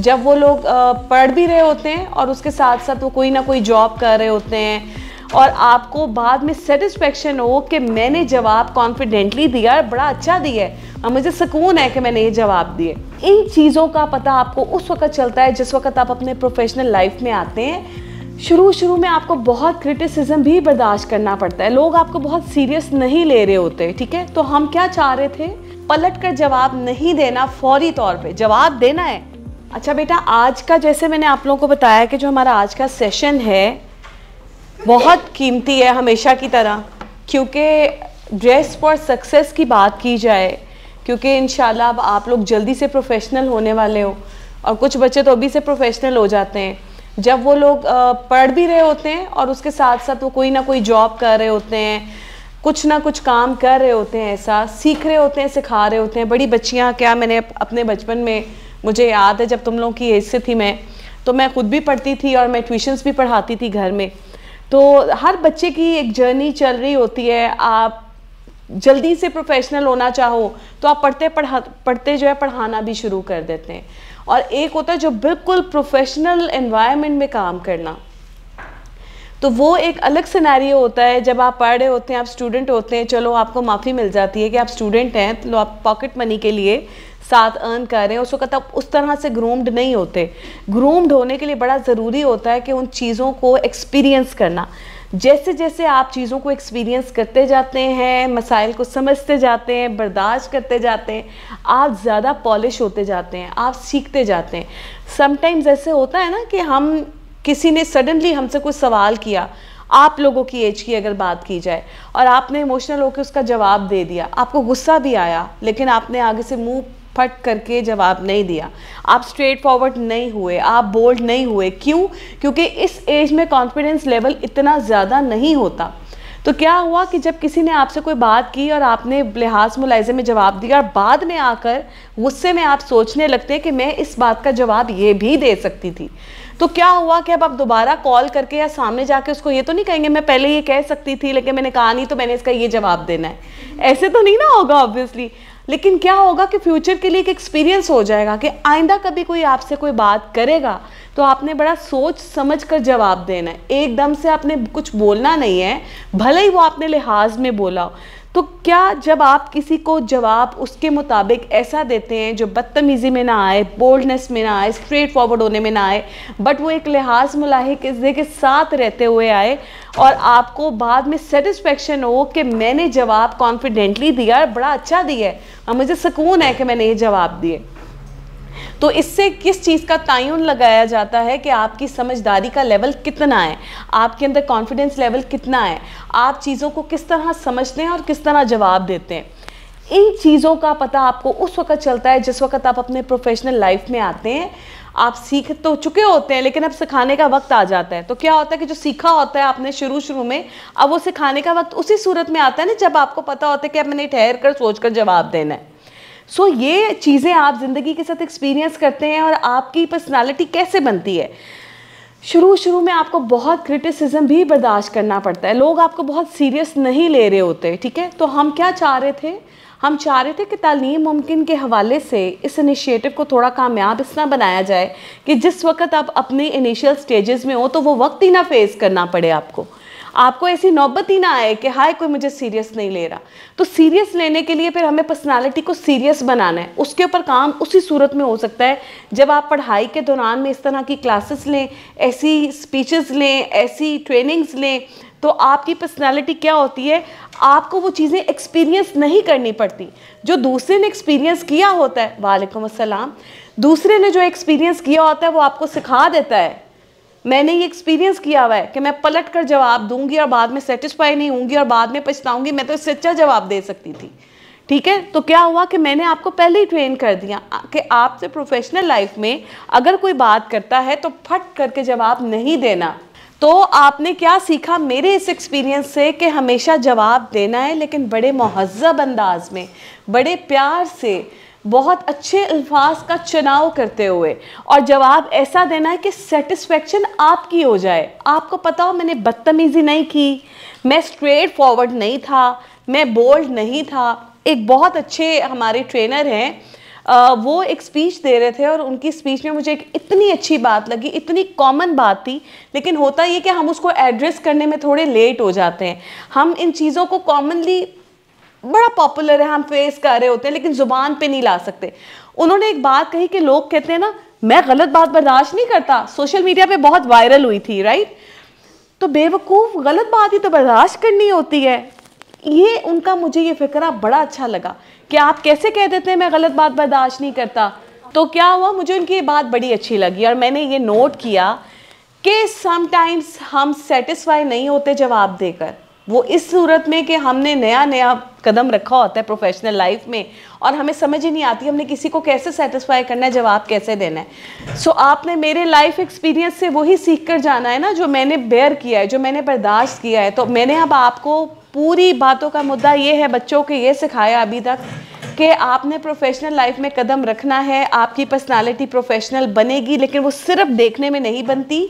जब वो लोग पढ़ भी रहे होते हैं और उसके साथ साथ वो कोई ना कोई जॉब कर रहे होते हैं और आपको बाद में सेटिस्फेक्शन हो कि मैंने जवाब कॉन्फिडेंटली दिया बड़ा अच्छा दिया है। और मुझे सुकून है कि मैंने ये जवाब दिए। इन चीज़ों का पता आपको उस वक्त चलता है जिस वक्त आप अपने प्रोफेशनल लाइफ में आते हैं। शुरू शुरू में आपको बहुत क्रिटिसिज्म भी बर्दाश्त करना पड़ता है। लोग आपको बहुत सीरियस नहीं ले रहे होते, ठीक है? तो हम क्या चाह रहे थे? पलट कर जवाब नहीं देना फौरी तौर पे, जवाब देना है। अच्छा बेटा, आज का जैसे मैंने आप लोगों को बताया कि जो हमारा आज का सेशन है, बहुत कीमती है हमेशा की तरह, क्योंकि ड्रेस फॉर सक्सेस की बात की जाए, क्योंकि इन अब आप लोग जल्दी से प्रोफेशनल होने वाले हो, और कुछ बच्चे तो अभी से प्रोफेशनल हो जाते हैं। जब वो लोग पढ़ भी रहे होते हैं और उसके साथ साथ वो कोई ना कोई जॉब कर रहे होते हैं, कुछ ना कुछ काम कर रहे होते हैं ऐसा, सीख रहे होते हैं, सिखा रहे होते हैं, बड़ी बच्चियाँ, क्या मैंने अपने बचपन में मुझे याद है जब तुम लोगों की एज से थी मैं तो मैं खुद भी पढ़ती थी और मैं ट्यूशन्स भी पढ़ाती थी घर में। तो हर बच्चे की एक जर्नी चल रही होती है। आप जल्दी से प्रोफेशनल होना चाहो तो आप पढ़ते पढ़ा, पढ़ते जो है पढ़ाना भी शुरू कर देते हैं। और एक होता है जो बिल्कुल प्रोफेशनल एनवायरनमेंट में काम करना। तो वो एक अलग सिनेरियो होता है, जब आप पढ़ रहे होते हैं, आप स्टूडेंट होते हैं, चलो आपको माफ़ी मिल जाती है कि आप स्टूडेंट हैं तो आप पॉकेट मनी के लिए साथ अर्न कर रहे हैं, उस वक्त आप उस तरह से ग्रूम्ड नहीं होते। ग्रूम्ड होने के लिए बड़ा ज़रूरी होता है कि उन चीज़ों को एक्सपीरियंस करना। जैसे जैसे आप चीज़ों को एक्सपीरियंस करते जाते हैं, मसाइल को समझते जाते हैं, बर्दाश्त करते जाते हैं, आप ज़्यादा पॉलिश होते जाते हैं, आप सीखते जाते हैं। समटाइम्स ऐसे होता है ना कि हम किसी ने सडनली हमसे कोई सवाल किया, आप लोगों की एज की अगर बात की जाए, और आपने इमोशनल होकर उसका जवाब दे दिया, आपको गुस्सा भी आया, लेकिन आपने आगे से मुँह फट करके जवाब नहीं दिया। आप स्ट्रेट फॉरवर्ड नहीं हुए, आप बोल्ड नहीं हुए। क्यों? क्योंकि इस एज में कॉन्फिडेंस लेवल इतना ज़्यादा नहीं होता। तो क्या हुआ कि जब किसी ने आपसे कोई बात की और आपने लिहाज मुलायजे में जवाब दिया और बाद में आकर गुस्से में आप सोचने लगते हैं कि मैं इस बात का जवाब ये भी दे सकती थी? तो क्या हुआ कि अब आप दोबारा कॉल करके या सामने जाके उसको ये तो नहीं कहेंगे, मैं पहले ये कह सकती थी, लेकिन मैंने कहा नहीं तो मैंने इसका ये जवाब देना है। ऐसे तो नहीं ना होगा ऑब्वियसली लेकिन क्या होगा कि फ्यूचर के लिए एक एक्सपीरियंस हो जाएगा कि आइंदा कभी कोई आपसे कोई बात करेगा तो आपने बड़ा सोच समझ कर जवाब देना है। एकदम से आपने कुछ बोलना नहीं है, भले ही वो आपने लिहाज में बोला हो। तो क्या जब आप किसी को जवाब उसके मुताबिक ऐसा देते हैं, जो बदतमीज़ी में ना आए बोल्डनेस में ना आए स्ट्रेट फॉरवर्ड होने में ना आए बट वो एक लिहाज मुलाहिक के साथ रहते हुए आए और आपको बाद में सेटिस्फेक्शन हो कि मैंने जवाब कॉन्फिडेंटली दिया बड़ा अच्छा दिया है और मुझे सुकून है कि मैंने ये जवाब दिए। तो इससे किस चीज़ का तयन लगाया जाता है कि आपकी समझदारी का लेवल कितना है? आपके अंदर कॉन्फिडेंस लेवल कितना है? आप चीज़ों को किस तरह समझते हैं और किस तरह जवाब देते हैं? इन चीज़ों का पता आपको उस वक्त चलता है जिस वक्त आप अपने प्रोफेशनल लाइफ में आते हैं। आप सीख तो चुके होते हैं, लेकिन अब सिखाने का वक्त आ जाता है। तो क्या होता है कि जो सीखा होता है आपने शुरू शुरू में, अब वो सिखाने का वक्त उसी सूरत में आता है ना जब आपको पता होता है कि अब मैंने ठहर कर सोच कर जवाब देना है। सो so, ये चीज़ें आप ज़िंदगी के साथ एक्सपीरियंस करते हैं और आपकी पर्सनालिटी कैसे बनती है? शुरू शुरू में आपको बहुत क्रिटिसिज्म भी बर्दाश्त करना पड़ता है। लोग आपको बहुत सीरियस नहीं ले रहे होते ठीक है? तो हम क्या चाह रहे थे? हम चाह रहे थे कि तालीम मुमकिन के हवाले से इस इनिशिएटिव को थोड़ा कामयाब तरह बनाया जाए कि जिस वक्त आप अपने इनिशियल स्टेजेस में हो तो वो वक्त ही ना फेस करना पड़े आपको। आपको ऐसी नौबत ही ना आए कि हाय, कोई मुझे सीरियस नहीं ले रहा। तो सीरियस लेने के लिए फिर हमें पर्सनालिटी को सीरियस बनाना है। उसके ऊपर काम उसी सूरत में हो सकता है, जब आप पढ़ाई के दौरान में इस तरह की क्लासेस लें, ऐसी स्पीचेस लें, ऐसी ट्रेनिंग्स लें तो आपकी पर्सनालिटी क्या होती है? आपको वो चीज़ें एक्सपीरियंस नहीं करनी पड़ती। जो दूसरे ने एक्सपीरियंस किया होता है, वालेकुम अस्सलाम, दूसरे ने जो एक्सपीरियंस किया होता है, वो आपको सिखा देता है। मैंने ये एक्सपीरियंस किया हुआ है कि मैं पलट कर जवाब दूँगी और बाद में सेटिस्फाई नहीं होंगी और बाद में पछताऊँगी, मैं तो इससे अच्छा जवाब दे सकती थी। ठीक है? तो क्या हुआ कि मैंने आपको पहले ही ट्रेन कर दिया कि आपसे प्रोफेशनल लाइफ में अगर कोई बात करता है तो फट करके जवाब नहीं देना। तो आपने क्या सीखा मेरे इस एक्सपीरियंस से कि हमेशा जवाब देना है, लेकिन बड़े महजब अंदाज में, बड़े प्यार से बहुत अच्छे अल्फाज का चुनाव करते हुए। और जवाब ऐसा देना है कि सेटिस्फेक्शन आपकी हो जाए। आपको पता हो, मैंने बदतमीज़ी नहीं की। मैं स्ट्रेट फॉरवर्ड नहीं था। मैं बोल्ड नहीं था। एक बहुत अच्छे हमारे ट्रेनर हैं वो एक स्पीच दे रहे थे और उनकी स्पीच में मुझे एक इतनी अच्छी बात लगी, इतनी कॉमन बात थी। लेकिन होता ये कि हम उसको एड्रेस करने में थोड़े लेट हो जाते हैं। हम इन चीज़ों को कॉमनली बड़ा पॉपुलर है, हम फेस कर रहे होते हैं, लेकिन ज़ुबान पे नहीं ला सकते। उन्होंने एक बात कही कि लोग कहते हैं ना, मैं गलत बात बर्दाश्त नहीं करता सोशल मीडिया पे बहुत वायरल हुई थी राइट तो बेवकूफ़ गलत बात ही तो बर्दाश्त करनी होती है। ये उनका, मुझे ये फिक्रा बड़ा अच्छा लगा कि आप कैसे कह देते हैं, मैं गलत बात बर्दाश्त नहीं करता? तो क्या हुआ, मुझे उनकी ये बात बड़ी अच्छी लगी और मैंने ये नोट किया कि समटाइम्स हम सेटिस्फाई नहीं होते जवाब देकर। वो इस सूरत में कि हमने नया नया कदम रखा होता है प्रोफेशनल लाइफ में और हमें समझ ही नहीं आती हमने किसी को कैसे सेटिस्फाई करना है जवाब कैसे देना है। सो so, आपने मेरे लाइफ एक्सपीरियंस से वही सीख कर जाना है ना जो मैंने बेयर किया है जो मैंने बर्दाश्त किया है। तो मैंने अब आपको पूरी बातों का मुद्दा ये है बच्चों को ये सिखाया अभी तक कि आपने प्रोफेशनल लाइफ में कदम रखना है आपकी पर्सनालिटी प्रोफेशनल बनेगी लेकिन वो सिर्फ़ देखने में नहीं बनती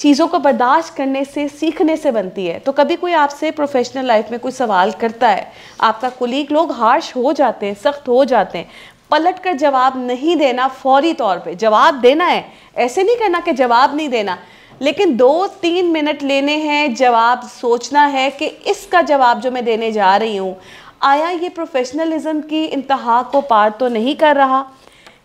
चीज़ों को बर्दाश्त करने से, सीखने से बनती है। तो कभी कोई आपसे प्रोफेशनल लाइफ में कोई सवाल करता है, आपका कुलीग लोग हार्श हो जाते हैं, सख्त हो जाते हैं पलट कर जवाब नहीं देना फौरी तौर पे, जवाब देना है। ऐसे नहीं करना कि जवाब नहीं देना। लेकिन दो तीन मिनट लेने हैं, जवाब सोचना है कि इसका जवाब जो मैं देने जा रही हूँ, आया ये प्रोफेशनलिज्म की इंतहा को पार तो नहीं कर रहा?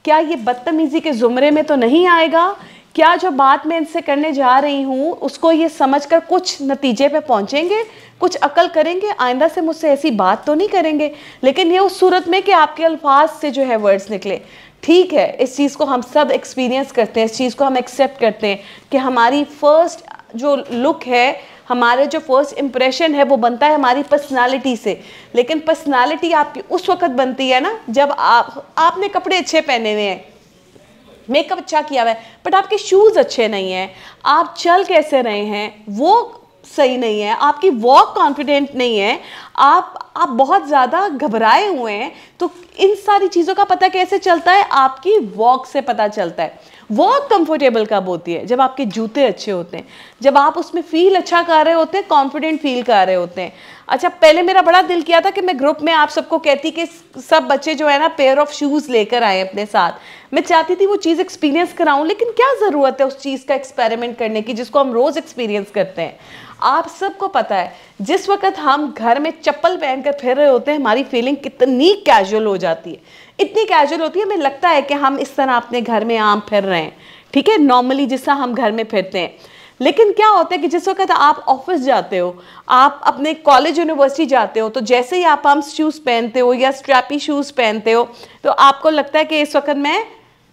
क्या ये बदतमीज़ी के ज़ुमरे में तो नहीं आएगा? क्या जो बात मैं इनसे करने जा रही हूँ, उसको ये समझकर कुछ नतीजे पे पहुँचेंगे, कुछ अकल करेंगे, आइंदा से मुझसे ऐसी बात तो नहीं करेंगे, लेकिन ये उस सूरत में कि आपके अल्फाज से जो है वर्ड्स निकले। ठीक है, इस चीज़ को हम सब एक्सपीरियंस करते हैं, इस चीज़ को हम एक्सेप्ट करते हैं कि हमारी फ़र्स्ट जो लुक है, हमारे जो फ़र्स्ट इम्प्रेशन है, वो बनता है हमारी पर्सनालिटी से। लेकिन पर्सनालिटी आपकी उस वक्त बनती है ना, जब आप, आपने कपड़े अच्छे पहने हुए हैं। मेकअप अच्छा किया हुआ है बट आपके शूज़ अच्छे नहीं हैं, आप चल कैसे रहे हैं, वो सही नहीं है, आपकी वॉक कॉन्फिडेंट नहीं है, आप आप बहुत ज़्यादा घबराए हुए हैं तो इन सारी चीज़ों का पता कैसे चलता है? आपकी वॉक से पता चलता है। वॉक कंफर्टेबल कब होती है? जब आपके जूते अच्छे होते हैं। जब आप उसमें फील अच्छा कर रहे होते हैं कॉन्फिडेंट फील कर रहे होते हैं। अच्छा पहले मेरा बड़ा दिल किया था कि मैं ग्रुप में आप सबको कहती कि सब बच्चे जो है ना पेयर ऑफ़ शूज़ लेकर आए अपने साथ। मैं चाहती थी वो चीज़ एक्सपीरियंस कराऊं, लेकिन क्या ज़रूरत है उस चीज़ का एक्सपेरिमेंट करने की, जिसको हम रोज़ एक्सपीरियंस करते हैं? आप सबको पता है, जिस वक्त हम घर में चप्पल पहनकर फिर रहे होते हैं, हमारी फीलिंग कितनी कैजुअल हो जाती है। इतनी कैजुअल होती है, हमें लगता है कि हम इस तरह अपने घर में आम फिर रहे हैं। ठीक है? नॉर्मली जिस तरह हम घर में फिरते हैं। लेकिन क्या होता है कि जिस वक्त आप ऑफ़िस जाते हो, आप अपने कॉलेज यूनिवर्सिटी जाते हो तो जैसे ही आप पम्प शूज़ पहनते हो या स्ट्रैपी शूज़ पहनते हो तो आपको लगता है कि इस वक्त मैं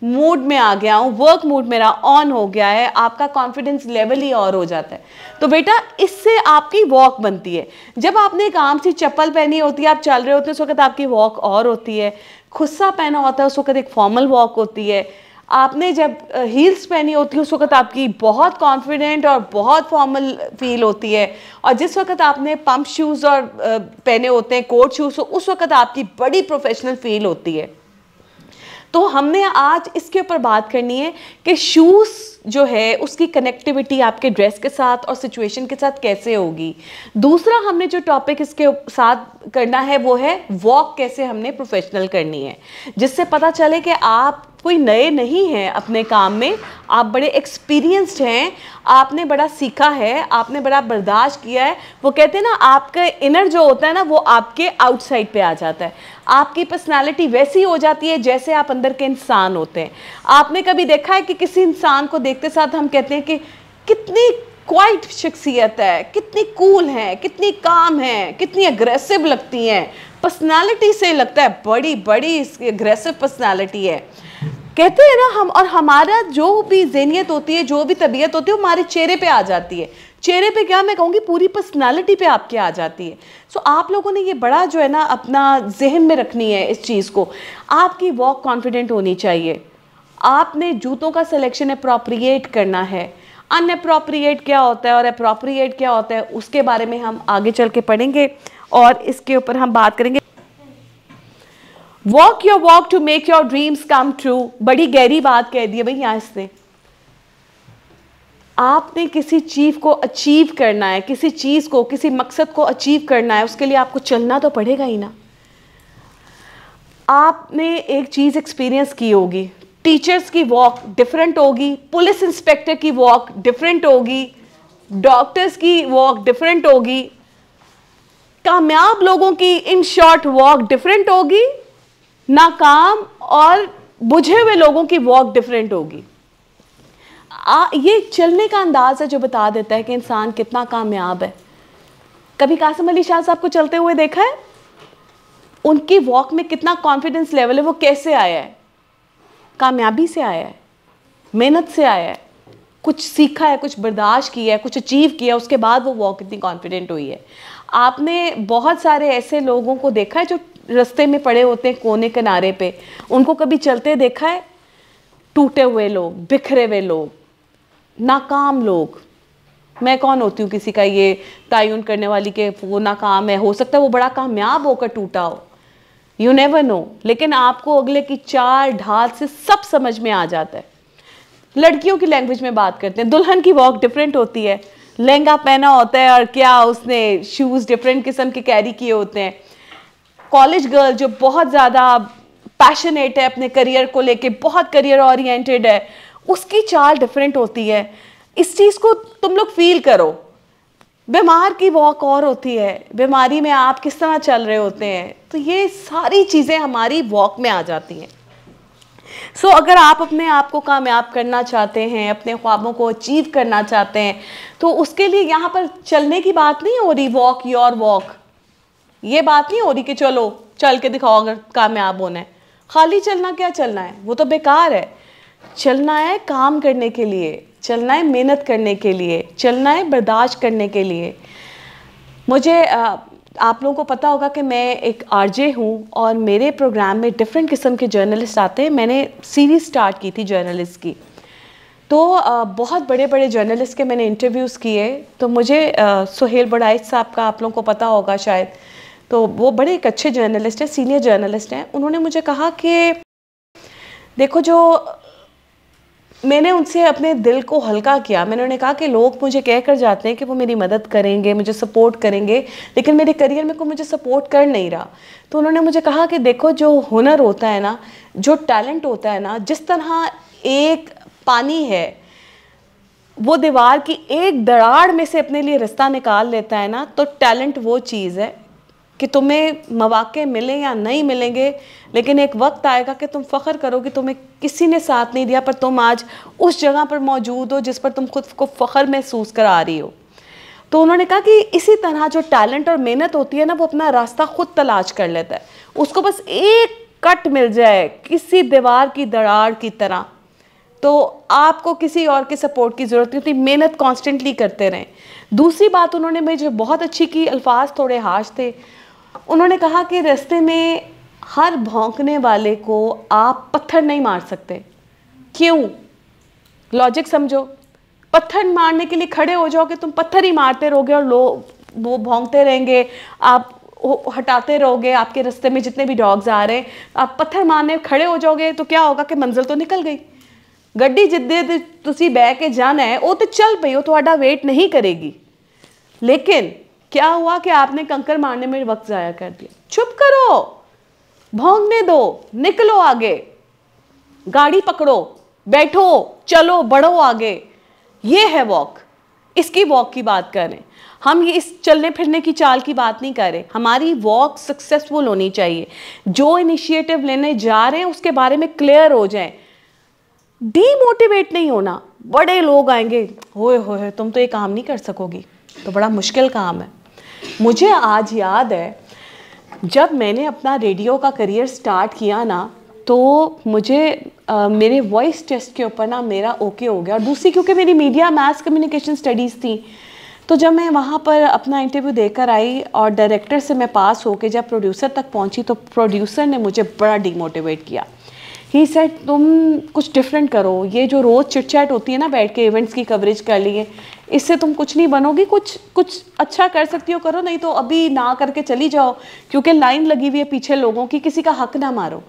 मूड में आ गया हूँ वर्क मूड मेरा ऑन हो गया है, आपका कॉन्फिडेंस लेवल ही और हो जाता है। तो बेटा, इससे आपकी वॉक बनती है। जब आपने एक आम सी चप्पल पहनी होती है, आप चल रहे होते हैं, उस वक्त आपकी वॉक और होती है। खुस्सा पहना होता है, उस वक्त एक फॉर्मल वॉक होती है। आपने जब हील्स पहनी होती है, उस वक्त आपकी बहुत कॉन्फिडेंट और बहुत फॉर्मल फील होती है। और जिस वक्त आपने पंप शूज़ और पहने होते हैं कोट शूज़ उस वक्त आपकी बड़ी प्रोफेशनल फील होती है। तो हमने आज इसके ऊपर बात करनी है कि शूज़ जो है, उसकी कनेक्टिविटी आपके ड्रेस के साथ और सिचुएशन के साथ कैसे होगी? दूसरा हमने जो टॉपिक इसके साथ करना है, वो है वॉक कैसे हमने प्रोफेशनल करनी है। जिससे पता चले कि आप कोई नए नहीं हैं अपने काम में, आप बड़े एक्सपीरियंस्ड हैं, आपने बड़ा सीखा है, आपने बड़ा बर्दाश्त किया है। वो कहते हैं ना, आपका इनर जो होता है ना, वो आपके आउटसाइड पे आ जाता है। आपकी पर्सनालिटी वैसी हो जाती है जैसे आप अंदर के इंसान होते हैं। आपने कभी देखा है कि किसी इंसान को देखते साथ हम कहते हैं कि कितनी क्वाइट शख्सियत है, कितनी कूल है, कितनी काम है, कितनी अग्रेसिव लगती हैं। पर्सनालिटी से लगता है बड़ी बड़ी अग्रेसिव पर्सनालिटी है। कहते हैं ना हम, और हमारा जो भी जहनीत होती है, जो भी तबीयत होती है हमारे चेहरे पे आ जाती है। चेहरे पे क्या मैं कहूँगी, पूरी पर्सनालिटी पे आपके आ जाती है। सो आप लोगों ने ये बड़ा जो है ना अपना जहन में रखनी है इस चीज़ को। आपकी वॉक कॉन्फिडेंट होनी चाहिए। आपने जूतों का सिलेक्शन अप्रोप्रिएट करना है। अनअप्रोप्रिएट क्या होता है और अप्रोप्रिएट क्या होता है, उसके बारे में हम आगे चल के पढ़ेंगे और इसके ऊपर हम बात करेंगे। Walk your walk to make your dreams come true बड़ी गहरी बात कह दी है भाई यहाँ इसने। आपने किसी चीज़ को अचीव करना है, किसी चीज़ को, किसी मकसद को अचीव करना है, उसके लिए आपको चलना तो पड़ेगा ही ना। आपने एक चीज़ एक्सपीरियंस की होगी। टीचर्स की वॉक डिफरेंट होगी पुलिस इंस्पेक्टर की वॉक डिफरेंट होगी डॉक्टर्स की वॉक डिफरेंट होगी कामयाब लोगों की इन शॉर्ट वॉक डिफरेंट होगी नाकाम और बुझे हुए लोगों की वॉक डिफरेंट होगी। आ, ये चलने का अंदाज है जो बता देता है कि इंसान कितना कामयाब है। कभी कासिम अली शाह साहब को चलते हुए देखा है? उनकी वॉक में कितना कॉन्फिडेंस लेवल है वो कैसे आया है? कामयाबी से आया है, मेहनत से आया है, कुछ सीखा है, कुछ बर्दाश्त किया है, कुछ अचीव किया है, उसके बाद वो वॉक इतनी कॉन्फिडेंट हुई है। आपने बहुत सारे ऐसे लोगों को देखा है जो रस्ते में पड़े होते हैं कोने किनारे पे? उनको कभी चलते देखा है? टूटे हुए लोग, बिखरे हुए लोग, नाकाम लोग। मैं कौन होती हूँ किसी का ये तयन करने वाली के वो नाकाम है? हो सकता है वो बड़ा कामयाब होकर टूटा हो। यू नेवर नो लेकिन आपको अगले की चार ढाल से सब समझ में आ जाता है। लड़कियों की लैंग्वेज में बात करते हैं। दुल्हन की वॉक डिफरेंट होती है। लहंगा पहना होता है और क्या उसने शूज़ डिफरेंट किस्म के कैरी किए होते हैं। कॉलेज गर्ल जो बहुत ज़्यादा पैशनेट है अपने करियर को लेके, बहुत करियर ओरिएंटेड है, उसकी चाल डिफरेंट होती है। इस चीज़ को तुम लोग फील करो। बीमार की वॉक और होती है। बीमारी में आप किस तरह चल रहे होते हैं? तो ये सारी चीज़ें हमारी वॉक में आ जाती हैं। सो so, अगर आप अपने आप को कामयाब करना चाहते हैं अपने ख्वाबों को अचीव करना चाहते हैं तो उसके लिए यहाँ पर चलने की बात नहीं हो रही वॉक योर वॉक ये बात नहीं हो रही कि चलो चल के दिखाओ अगर कामयाब होना है। खाली चलना क्या चलना है? वो तो बेकार है। चलना है काम करने के लिए। चलना है मेहनत करने के लिए, चलना है बर्दाश्त करने के लिए। मुझे आप लोगों को पता होगा कि मैं एक आरजे हूँ और मेरे प्रोग्राम में डिफरेंट किस्म के जर्नलिस्ट आते हैं। मैंने सीरीज़ स्टार्ट की थी जर्नलिस्ट की। तो बहुत बड़े बड़े जर्नलिस्ट के मैंने इंटरव्यूज़ किए। तो मुझे सुहेल बड़ाइश साहब का आप लोगों को पता होगा शायद। तो वो बड़े एक अच्छे जर्नलिस्ट हैं सीनियर जर्नलिस्ट हैं। उन्होंने मुझे कहा कि, देखो जो मैंने उनसे अपने दिल को हल्का किया। मैंने उन्हें कहा कि लोग मुझे कह कर जाते हैं कि वो मेरी मदद करेंगे, मुझे सपोर्ट करेंगे, लेकिन मेरे करियर में कोई मुझे सपोर्ट कर नहीं रहा। तो उन्होंने मुझे कहा कि देखो, जो हुनर होता है ना, जो टैलेंट होता है ना, जिस तरह एक पानी है, वो दीवार की एक दराड़ में से अपने लिए रास्ता निकाल लेता है ना तो टैलेंट वो चीज़ है। कि तुम्हें मौाक़े मिले या नहीं मिलेंगे, लेकिन एक वक्त आएगा कि तुम फ़ख्र करो कि तुम्हें किसी ने साथ नहीं दिया, पर तुम आज उस जगह पर मौजूद हो जिस पर तुम खुद को फ़ख्र महसूस करा रही हो। तो उन्होंने कहा कि इसी तरह जो टैलेंट और मेहनत होती है ना, वो अपना रास्ता खुद तलाश कर लेता है। उसको बस एक कट मिल जाए किसी दीवार की दरार की तरह। तो आपको किसी और के सपोर्ट की ज़रूरत नहीं होती, मेहनत कॉन्स्टेंटली करते रहें। दूसरी बात उन्होंने मुझे बहुत अच्छी की, अल्फाज थोड़े हाश थे। उन्होंने कहा कि रास्ते में हर भौंकने वाले को आप पत्थर नहीं मार सकते। क्यों? लॉजिक समझो। पत्थर मारने के लिए खड़े हो जाओगे, तुम पत्थर ही मारते रहोगे और लोग वो भोंगते रहेंगे। आप हटाते रहोगे, आपके रास्ते में जितने भी डॉग्स आ रहे हैं, आप पत्थर मारने खड़े हो जाओगे तो क्या होगा कि मंजिल तो निकल गई। गड्डी जिद्दे तुम बह के जाना है, वो तो चल पई, वो थोड़ा वेट नहीं करेगी। लेकिन क्या हुआ कि आपने कंकर मारने में वक्त ज़ाया कर दिया? चुप करो। भोंगने दो। निकलो आगे। गाड़ी पकड़ो। बैठो। चलो, बढ़ो आगे। ये है वॉक इसकी वॉक की बात करें। हम ये इस चलने फिरने की चाल की बात नहीं कर हमारी वॉक सक्सेसफुल होनी चाहिए। जो इनिशिएटिव लेने जा रहे हैं, उसके बारे में क्लियर हो जाए। डीमोटिवेट नहीं होना। बड़े लोग आएँगे होए होए, तुम तो ये काम नहीं कर सकोगी। तो बड़ा मुश्किल काम है। मुझे आज याद है जब मैंने अपना रेडियो का करियर स्टार्ट किया ना तो मुझे आ, मेरे वॉइस टेस्ट के ऊपर ना मेरा ओके हो गया। और दूसरी क्योंकि मेरी मीडिया मैथ्स कम्युनिकेशन स्टडीज़ थी तो जब मैं वहाँ पर अपना इंटरव्यू देकर आई और डायरेक्टर से मैं पास होकर जब प्रोड्यूसर तक पहुँची तो प्रोड्यूसर ने मुझे बड़ा डिमोटिवेट किया। ही सेट तुम कुछ डिफरेंट करो। ये जो रोज़ चिट चैट होती है ना बैठ के इवेंट्स की कवरेज कर लिए इससे तुम कुछ नहीं बनोगी, कुछ कुछ अच्छा कर सकती हो, करो, नहीं तो अभी ना करके चली जाओ, क्योंकि लाइन लगी हुई है पीछे लोगों की, किसी का हक ना मारो।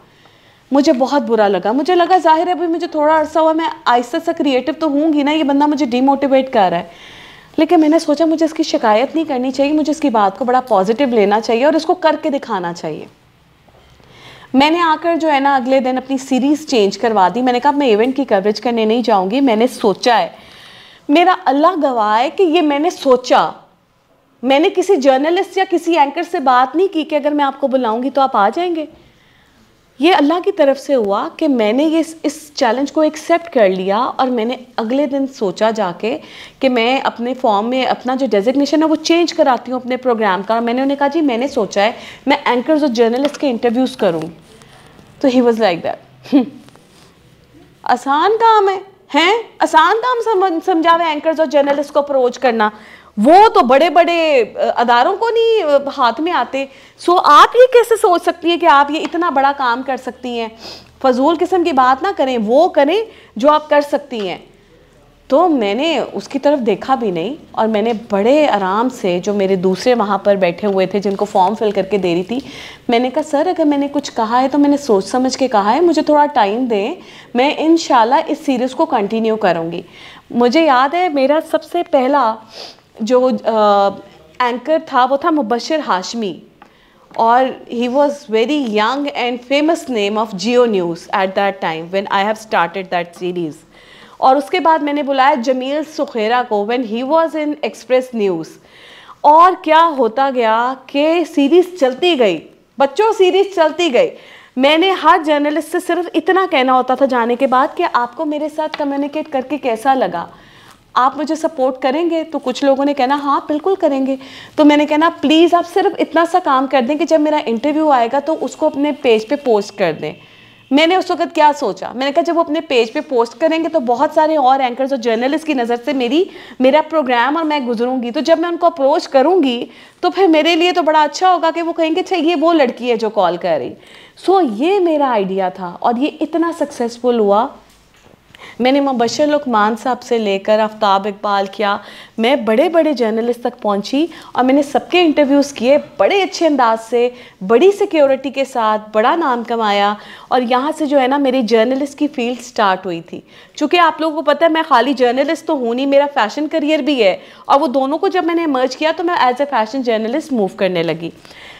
मुझे बहुत बुरा लगा। मुझे लगा, ज़ाहिर है अभी मुझे थोड़ा अरसा हुआ, मैं आहिस्ता सा क्रिएटिव तो हूँगी ना, ये बंदा मुझे डिमोटिवेट कर रहा है। लेकिन मैंने सोचा, मुझे इसकी शिकायत नहीं करनी चाहिए, मुझे इसकी बात को बड़ा पॉजिटिव लेना चाहिए और इसको करके दिखाना चाहिए। मैंने आकर जो है ना, अगले दिन अपनी सीरीज़ चेंज करवा दी। मैंने कहा मैं इवेंट की कवरेज करने नहीं जाऊँगी, मैंने सोचा है मेरा अल्लाह गवाह है कि ये मैंने सोचा। मैंने किसी जर्नलिस्ट या किसी एंकर से बात नहीं की कि अगर मैं आपको बुलाऊँगी तो आप आ जाएँगे। ये अल्लाह की तरफ़ से हुआ कि मैंने ये इस चैलेंज को एक्सेप्ट कर लिया और मैंने अगले दिन सोचा जाके कि मैं अपने फॉर्म में अपना जो डेजिग्नेशन है वो चेंज कराती हूँ अपने प्रोग्राम का। मैंने उन्हें कहा, जी, मैंने सोचा है, मैं एंकर्स और जर्नलिस्ट के इंटरव्यूज़ करूँ। तो ही वॉज़ लाइक दैट आसान काम है। हैं? आसान काम समझावे एंकर्स और जर्नलिस्ट को अप्रोच करना। वो तो बड़े बड़े अदारों को नहीं हाथ में आते। सो आप ये कैसे सोच सकती हैं कि आप ये इतना बड़ा काम कर सकती हैं? फजूल किस्म की बात ना करें, वो करें जो आप कर सकती हैं। तो मैंने उसकी तरफ़ देखा भी नहीं और मैंने बड़े आराम से जो मेरे दूसरे वहाँ पर बैठे हुए थे, जिनको फॉर्म फिल करके दे रही थी, मैंने कहा, सर, अगर मैंने कुछ कहा है तो मैंने सोच समझ के कहा है, मुझे थोड़ा टाइम दें, मैं इन इस सीरीज़ को कंटिन्यू करूँगी। मुझे याद है, मेरा सबसे पहला जो एंकर था, वो था मुबशर हाशमी और he was very young and famous name of Geo news at that time when I have started that series और उसके बाद मैंने बुलाया जमील सुखेरा को when he was in Express news और क्या होता गया कि सीरीज़ चलती गई, बच्चों सीरीज़ चलती गई। मैंने हर जर्नलिस्ट से सिर्फ़ इतना कहना होता था जाने के बाद कि आपको मेरे साथ कम्युनिकेट करके कैसा लगा? आप मुझे सपोर्ट करेंगे? तो कुछ लोगों ने कहना हाँ बिल्कुल करेंगे। तो मैंने कहना प्लीज़ आप सिर्फ़ इतना सा काम कर दें कि जब मेरा इंटरव्यू आएगा तो उसको अपने पेज पे पोस्ट कर दें। मैंने उस वक्त क्या सोचा? मैंने कहा जब वो अपने पेज पे पोस्ट करेंगे तो बहुत सारे और एंकर्स और जर्नलिस्ट की नज़र से मेरी मेरा प्रोग्राम और मैं गुजरूँगी। तो जब मैं उनको अप्रोच करूँगी तो फिर मेरे लिए तो बड़ा अच्छा होगा कि वो कहेंगे अच्छा ये वो लड़की है जो कॉल कर रही। सो so, ये मेरा आइडिया था और ये इतना सक्सेसफुल हुआ मैंने मुबशर लुकमान साहब से लेकर आफ्ताब इकबाल किया। मैं बड़े बड़े जर्नलिस्ट तक पहुँची और मैंने सबके इंटरव्यूज़ किए बड़े अच्छे अंदाज से बड़ी सिक्योरिटी के साथ बड़ा नाम कमाया और यहाँ से जो है ना मेरी जर्नलिस्ट की फ़ील्ड स्टार्ट हुई थी। चूँकि आप लोगों को पता है मैं खाली जर्नलिस्ट तो हूँ नहीं मेरा फ़ैशन करियर भी है और वो दोनों को जब मैंने मर्ज किया तो मैं as a fashion journalist move करने लगी।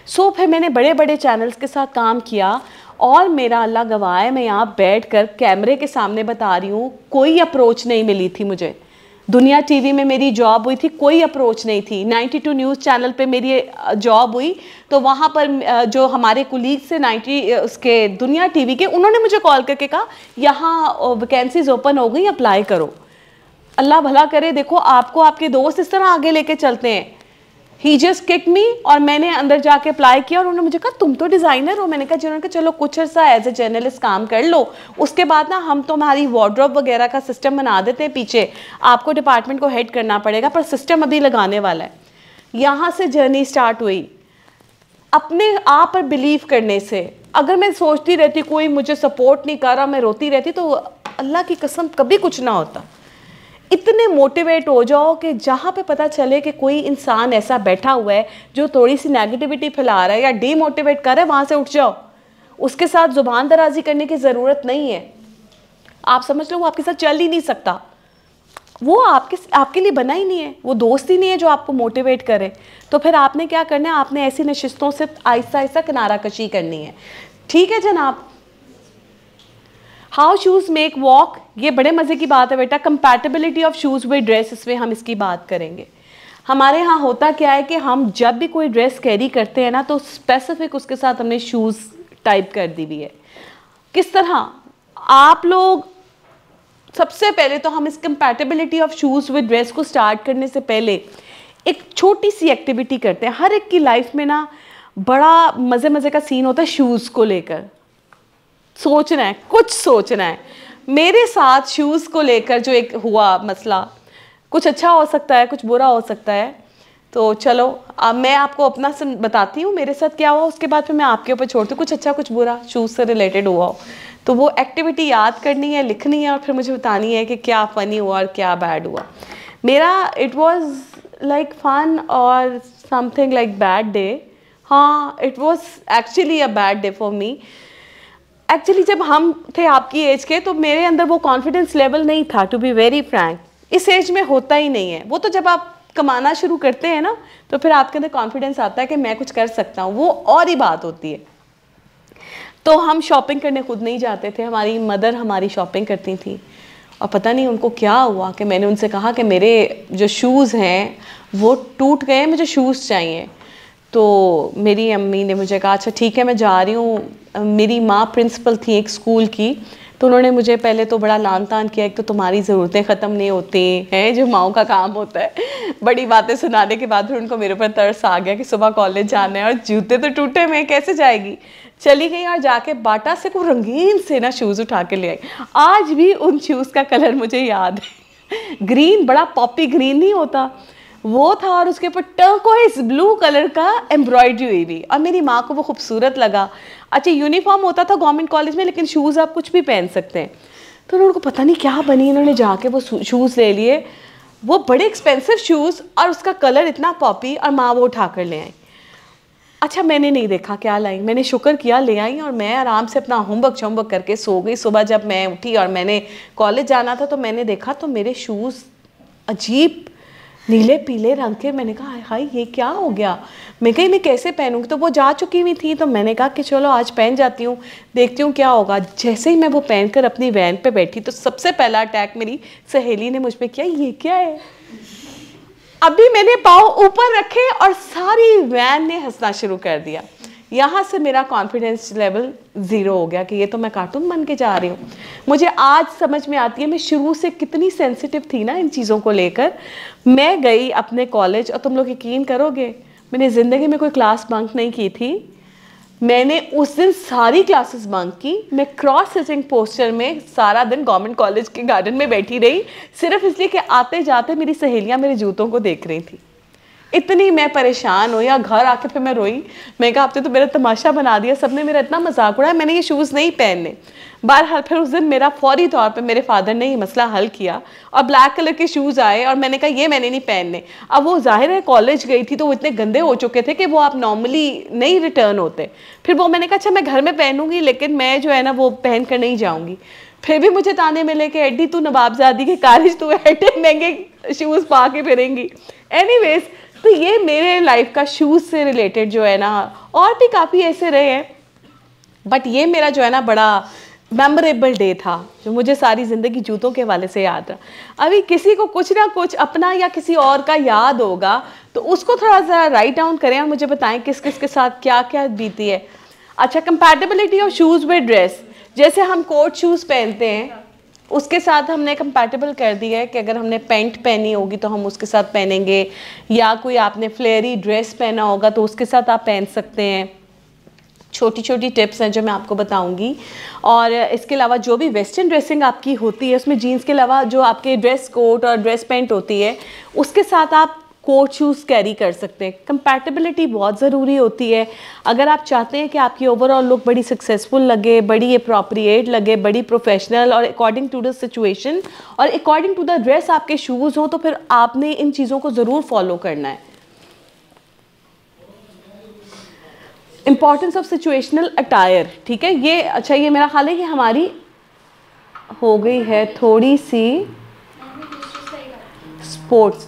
सो so, फिर मैंने बड़े बड़े चैनल्स के साथ काम किया और मेरा अल्लाह गवाह है, मैं यहाँ बैठ कर कैमरे के सामने बता रही हूँ, कोई अप्रोच नहीं मिली थी मुझे। दुनिया टीवी में मेरी जॉब हुई थी, कोई अप्रोच नहीं थी। 92 न्यूज़ चैनल पे मेरी जॉब हुई तो वहाँ पर जो हमारे कुलीग से 90 उसके दुनिया टीवी के, उन्होंने मुझे कॉल करके कहा, यहाँ वैकेंसीज ओपन हो गई अप्लाई करो। अल्लाह भला करे, देखो, आपको आपके दोस्त इस तरह आगे लेके चलते हैं। ही जस्ट किक मी और मैंने अंदर जाके अप्लाई किया और उन्होंने मुझे कहा, तुम तो डिज़ाइनर हो। मैंने कहा जिन्होंने कहा, चलो, कुछ अर्सा एज ए जर्नलिस्ट काम कर लो। उसके बाद ना हम तो हमारी वार्ड्रॉप वगैरह का सिस्टम बना देते हैं पीछे। आपको डिपार्टमेंट को हेड करना पड़ेगा, पर सिस्टम अभी लगाने वाला है। यहाँ से जर्नी स्टार्ट हुई। अपने आप पर बिलीव करने से, अगर मैं सोचती रहती, कोई मुझे सपोर्ट नहीं कर रहा, मैं रोती रहती तो अल्लाह की कसम कभी कुछ ना होता। इतने मोटिवेट हो जाओ कि जहाँ पे पता चले कि कोई इंसान ऐसा बैठा हुआ है जो थोड़ी सी नेगेटिविटी फैला रहा है या डीमोटिवेट कर रहा है, वहाँ से उठ जाओ। उसके साथ ज़ुबान दराजी करने की ज़रूरत नहीं है। आप समझ लो, वो आपके साथ चल ही नहीं सकता। वो आपके आपके लिए बना ही नहीं है। वो दोस्त ही नहीं है जो आपको मोटिवेट करे। तो फिर आपने क्या करना है? आपने ऐसी नशिस्तों से आहिस्ता आहिस्ता किनारा कशी करनी है। ठीक है जनाब हाउ शूज़ मेक वॉक ये बड़े मज़े की बात है बेटा। Compatibility of shoes with dress इसमें हम इसकी बात करेंगे। हमारे यहाँ होता क्या है कि हम जब भी कोई ड्रेस कैरी करते हैं ना तो स्पेसिफिक उसके साथ हमने शूज़ टाइप कर दी हुई है। किस तरह? आप लोग सबसे पहले तो हम इस compatibility of shoes with dress को स्टार्ट करने से पहले एक छोटी सी एक्टिविटी करते हैं। हर एक की लाइफ में ना बड़ा मज़े मज़े का सीन होता है शूज़ को लेकर। सोचना है, कुछ सोचना है। मेरे साथ शूज़ को लेकर जो एक हुआ मसला, कुछ अच्छा हो सकता है, कुछ बुरा हो सकता है तो चलो, अब मैं आपको अपना से बताती हूँ मेरे साथ क्या हुआ, उसके बाद फिर मैं आपके ऊपर छोड़ती हूँ, कुछ अच्छा कुछ बुरा शूज़ से रिलेटेड हुआ हो। तो वो एक्टिविटी याद करनी है, लिखनी है और फिर मुझे बतानी है कि क्या फ़नी हुआ और क्या बैड हुआ। मेरा इट वॉज़ लाइक फन और समथिंग लाइक बैड डे हाँ it was actually a bad day for me actually जब हम थे आपकी एज के तो मेरे अंदर वो कॉन्फिडेंस लेवल नहीं था टू बी वेरी फ्रैंक इस एज में होता ही नहीं है। वो तो जब आप कमाना शुरू करते हैं ना तो फिर आपके अंदर कॉन्फिडेंस आता है कि मैं कुछ कर सकता हूँ। वो और ही बात होती है। तो हम शॉपिंग करने खुद नहीं जाते थे। हमारी मदर हमारी शॉपिंग करती थी। और पता नहीं उनको क्या हुआ कि मैंने उनसे कहा कि मेरे जो शूज़ हैं, वो टूट गए मुझे शूज़ चाहिए। तो मेरी अम्मी ने मुझे कहा अच्छा ठीक है, मैं जा रही हूँ। मेरी माँ प्रिंसिपल थी एक स्कूल की तो उन्होंने मुझे पहले तो बड़ा लान तान किया, एक तो तुम्हारी ज़रूरतें ख़त्म नहीं होती हैं, जो माओ का काम होता है। बड़ी बातें सुनाने के बाद फिर उनको मेरे ऊपर तरस आ गया कि सुबह कॉलेज जाना है और जूते तो टूटे में कैसे जाएगी? चली गई और जाके बाटा से को रंगीन से ना शूज़ उठा के ले आई। आज भी उन शूज़ का कलर मुझे याद है। ग्रीन बड़ा पॉपी ग्रीन नहीं होता। वो था और उसके ऊपर टर्कोइस ब्लू कलर का एम्ब्रॉयडरी हुई हुई और मेरी माँ को वो खूबसूरत लगा। अच्छा यूनिफॉर्म होता था गवर्नमेंट कॉलेज में, लेकिन शूज़ आप कुछ भी पहन सकते हैं। तो उनको पता नहीं क्या बनी इन्होंने जाके वो शूज़ ले लिए। वो बड़े एक्सपेंसिव शूज़ और उसका कलर इतना पॉपी और माँ वो उठा कर ले आई। अच्छा मैंने नहीं देखा क्या लाई मैंने शुक्र किया, ले आई और मैं आराम से अपना होमवर्क शोमवर्क करके सो गई। सुबह जब मैं उठी और मैंने कॉलेज जाना था तो मैंने देखा तो मेरे शूज़ अजीब नीले पीले रंग के। मैंने कहा, हाय ये क्या हो गया? मैं कही, मैं कैसे पहनूँगी? तो वो जा चुकी हुई थी तो मैंने कहा कि, चलो, आज पहन जाती हूँ, देखती हूँ क्या होगा। जैसे ही मैं वो पहन कर अपनी वैन पे बैठी तो सबसे पहला अटैक मेरी सहेली ने मुझ पर किया, ये क्या है? अभी मैंने पाँव ऊपर रखे और सारी वैन ने हंसना शुरू कर दिया। यहाँ से मेरा कॉन्फिडेंस लेवल ज़ीरो हो गया कि ये तो मैं कार्टून बन के जा रही हूँ। मुझे आज समझ में आती है, मैं शुरू से कितनी सेंसिटिव थी ना इन चीज़ों को लेकर। मैं गई अपने कॉलेज और तुम लोग यकीन करोगे, मैंने ज़िंदगी में कोई क्लास बंक नहीं की थी। मैंने उस दिन सारी क्लासेस बंक की। मैं क्रॉस सेटिंग पोस्टर में सारा दिन गवर्नमेंट कॉलेज के गार्डन में बैठी रही, सिर्फ़ इसलिए कि आते जाते मेरी सहेलियाँ मेरे जूतों को देख रही थी। इतनी मैं परेशान हुई या घर आके फिर मैं रोई। मैं कहा, आपने तो मेरा तमाशा बना दिया, सबने मेरा इतना मज़ाक उड़ाया, मैंने ये शूज़ नहीं पहनने। बहरहाल फिर उस दिन मेरा फौरी तौर पे मेरे फादर ने ये मसला हल किया और ब्लैक कलर के शूज़ आए और मैंने कहा, ये मैंने नहीं पहनने। अब वो ज़ाहिर है कॉलेज गई थी तो वो इतने गंदे हो चुके थे कि वो आप नॉर्मली नहीं रिटर्न होते। फिर वो मैंने कहा अच्छा मैं घर में पहनूँगी, लेकिन मैं जो है ना, वो पहन कर नहीं जाऊँगी। फिर भी मुझे ताने मिले कि एडी तू नवाबजादी के कॉलेज तू ऐटे महँगे शूज़ पा के फिरेंगी। एनी तो ये मेरे लाइफ का शूज़ से रिलेटेड जो है ना, और भी काफ़ी ऐसे रहे हैं। बट ये मेरा जो है ना, बड़ा मेमोरेबल डे था, जो मुझे सारी ज़िंदगी जूतों के हवाले से याद रहा। अभी किसी को कुछ ना कुछ अपना या किसी और का याद होगा तो उसको थोड़ा सा राइट डाउन करें और मुझे बताएँ किस किस के साथ क्या क्या बीती है। अच्छा compatibility of shoes with dress जैसे हम कोट शूज़ पहनते हैं उसके साथ हमने कंपैटिबल कर दिया है कि अगर हमने पेंट पहनी होगी तो हम उसके साथ पहनेंगे, या कोई आपने फ्लेयरी ड्रेस पहना होगा तो उसके साथ आप पहन सकते हैं। छोटी छोटी टिप्स हैं जो मैं आपको बताऊँगी। और इसके अलावा जो भी वेस्टर्न ड्रेसिंग आपकी होती है, उसमें जीन्स के अलावा जो आपके ड्रेस कोट और ड्रेस पेंट होती है, उसके साथ आप कोट शूज़ कैरी कर सकते हैं। कंपैटिबिलिटी बहुत ज़रूरी होती है। अगर आप चाहते हैं कि आपकी ओवरऑल लुक बड़ी सक्सेसफुल लगे, बड़ी अप्रोप्रिएट लगे, बड़ी प्रोफेशनल और अकॉर्डिंग टू द सिचुएशन और अकॉर्डिंग टू द ड्रेस आपके शूज़ हों तो फिर आपने इन चीज़ों को ज़रूर फॉलो करना है। इंपॉर्टेंस ऑफ़ सिचुएशनल अटायर ठीक है? ये अच्छा ये मेरा ख्याल है कि हमारी हो गई है थोड़ी सी स्पोर्ट्स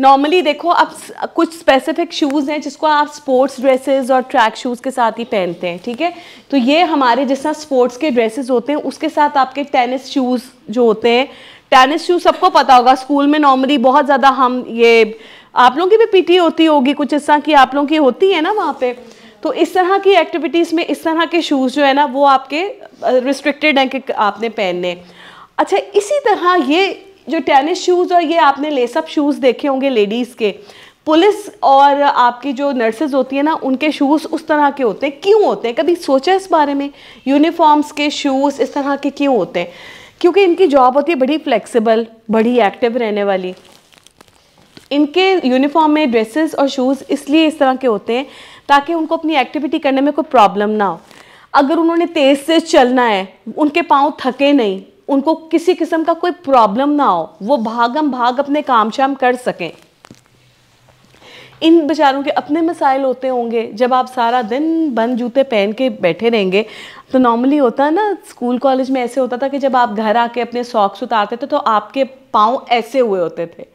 नॉर्मली देखो आप कुछ स्पेसिफिक शूज़ हैं जिसको आप स्पोर्ट्स ड्रेसेस और ट्रैक शूज़ के साथ ही पहनते हैं, ठीक है? तो ये हमारे जिस तरह स्पोर्ट्स के ड्रेसेस होते हैं, उसके साथ आपके टेनिस शूज़ जो होते हैं टेनिस शूज़ सबको पता होगा। स्कूल में नॉर्मली बहुत ज़्यादा हम ये, आप लोगों की भी पीटी होती होगी कुछ इस तरह की, आप लोगों की होती है ना वहाँ पे? तो इस तरह की एक्टिविटीज़ में इस तरह के शूज़ जो है ना, वो आपके रिस्ट्रिक्टेड हैं कि आपने पहनने। अच्छा इसी तरह ये जो टेनिस शूज़ और ये आपने लेसअप शूज़ देखे होंगे लेडीज़ के, पुलिस और आपकी जो नर्सेज होती है ना, उनके शूज़ उस तरह के होते हैं। क्यों होते हैं? कभी सोचा इस बारे में? यूनिफॉर्म्स के शूज़ इस तरह के क्यों होते हैं? क्योंकि इनकी जॉब होती है बड़ी फ्लेक्सिबल बड़ी एक्टिव रहने वाली। इनके यूनिफॉर्म में ड्रेसेस और शूज़ इसलिए इस तरह के होते हैं, ताकि उनको अपनी एक्टिविटी करने में कोई प्रॉब्लम ना हो। अगर उन्होंने तेज़ से चलना है, उनके पाँव थके नहीं उनको किसी किस्म का कोई प्रॉब्लम ना हो, वो भागम भाग अपने काम शाम कर सकें। इन बेचारों के अपने मसाइल होते होंगे, जब आप सारा दिन बंद जूते पहन के बैठे रहेंगे तो नॉर्मली होता है ना स्कूल कॉलेज में ऐसे होता था कि जब आप घर आके अपने सॉक्स उतारते थे तो आपके पाँव ऐसे हुए होते थे,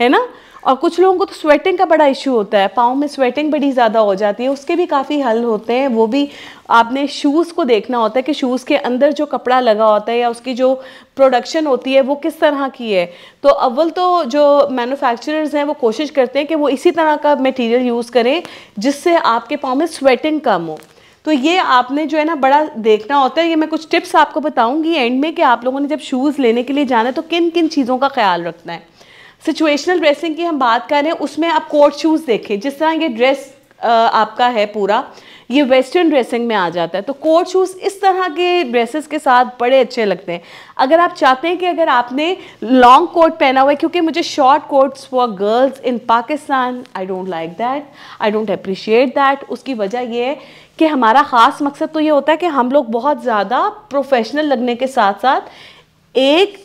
है ना? और कुछ लोगों को तो स्वेटिंग का बड़ा इशू होता है। पाँव में स्वेटिंग बड़ी ज़्यादा हो जाती है। उसके भी काफ़ी हल होते हैं। वो भी आपने शूज़ को देखना होता है कि शूज़ के अंदर जो कपड़ा लगा होता है या उसकी जो प्रोडक्शन होती है, वो किस तरह की है। तो अव्वल तो जो मैन्युफैक्चरर्स हैं, वो कोशिश करते हैं कि वो इसी तरह का मटेरियल यूज़ करें, जिससे आपके पाँव में स्वेटिंग कम हो। तो ये आपने जो है ना, बड़ा देखना होता है। ये मैं कुछ टिप्स आपको बताऊँगी एंड में कि आप लोगों ने जब शूज़ लेने के लिए जाना है तो किन किन चीज़ों का ख्याल रखना है। सिचुएशनल ड्रेसिंग की हम बात करें उसमें आप कोट शूज़ देखें, जिस तरह ये ड्रेस आपका है पूरा, ये वेस्टर्न ड्रेसिंग में आ जाता है। तो कोट शूज़ इस तरह के ड्रेसेस के साथ बड़े अच्छे लगते हैं। अगर आप चाहते हैं कि अगर आपने लॉन्ग कोट पहना हुआ है, क्योंकि मुझे short coats for girls in Pakistan I don't like that I don't appreciate that उसकी वजह ये है कि हमारा ख़ास मकसद तो ये होता है कि हम लोग बहुत ज़्यादा प्रोफेशनल लगने के साथ साथ एक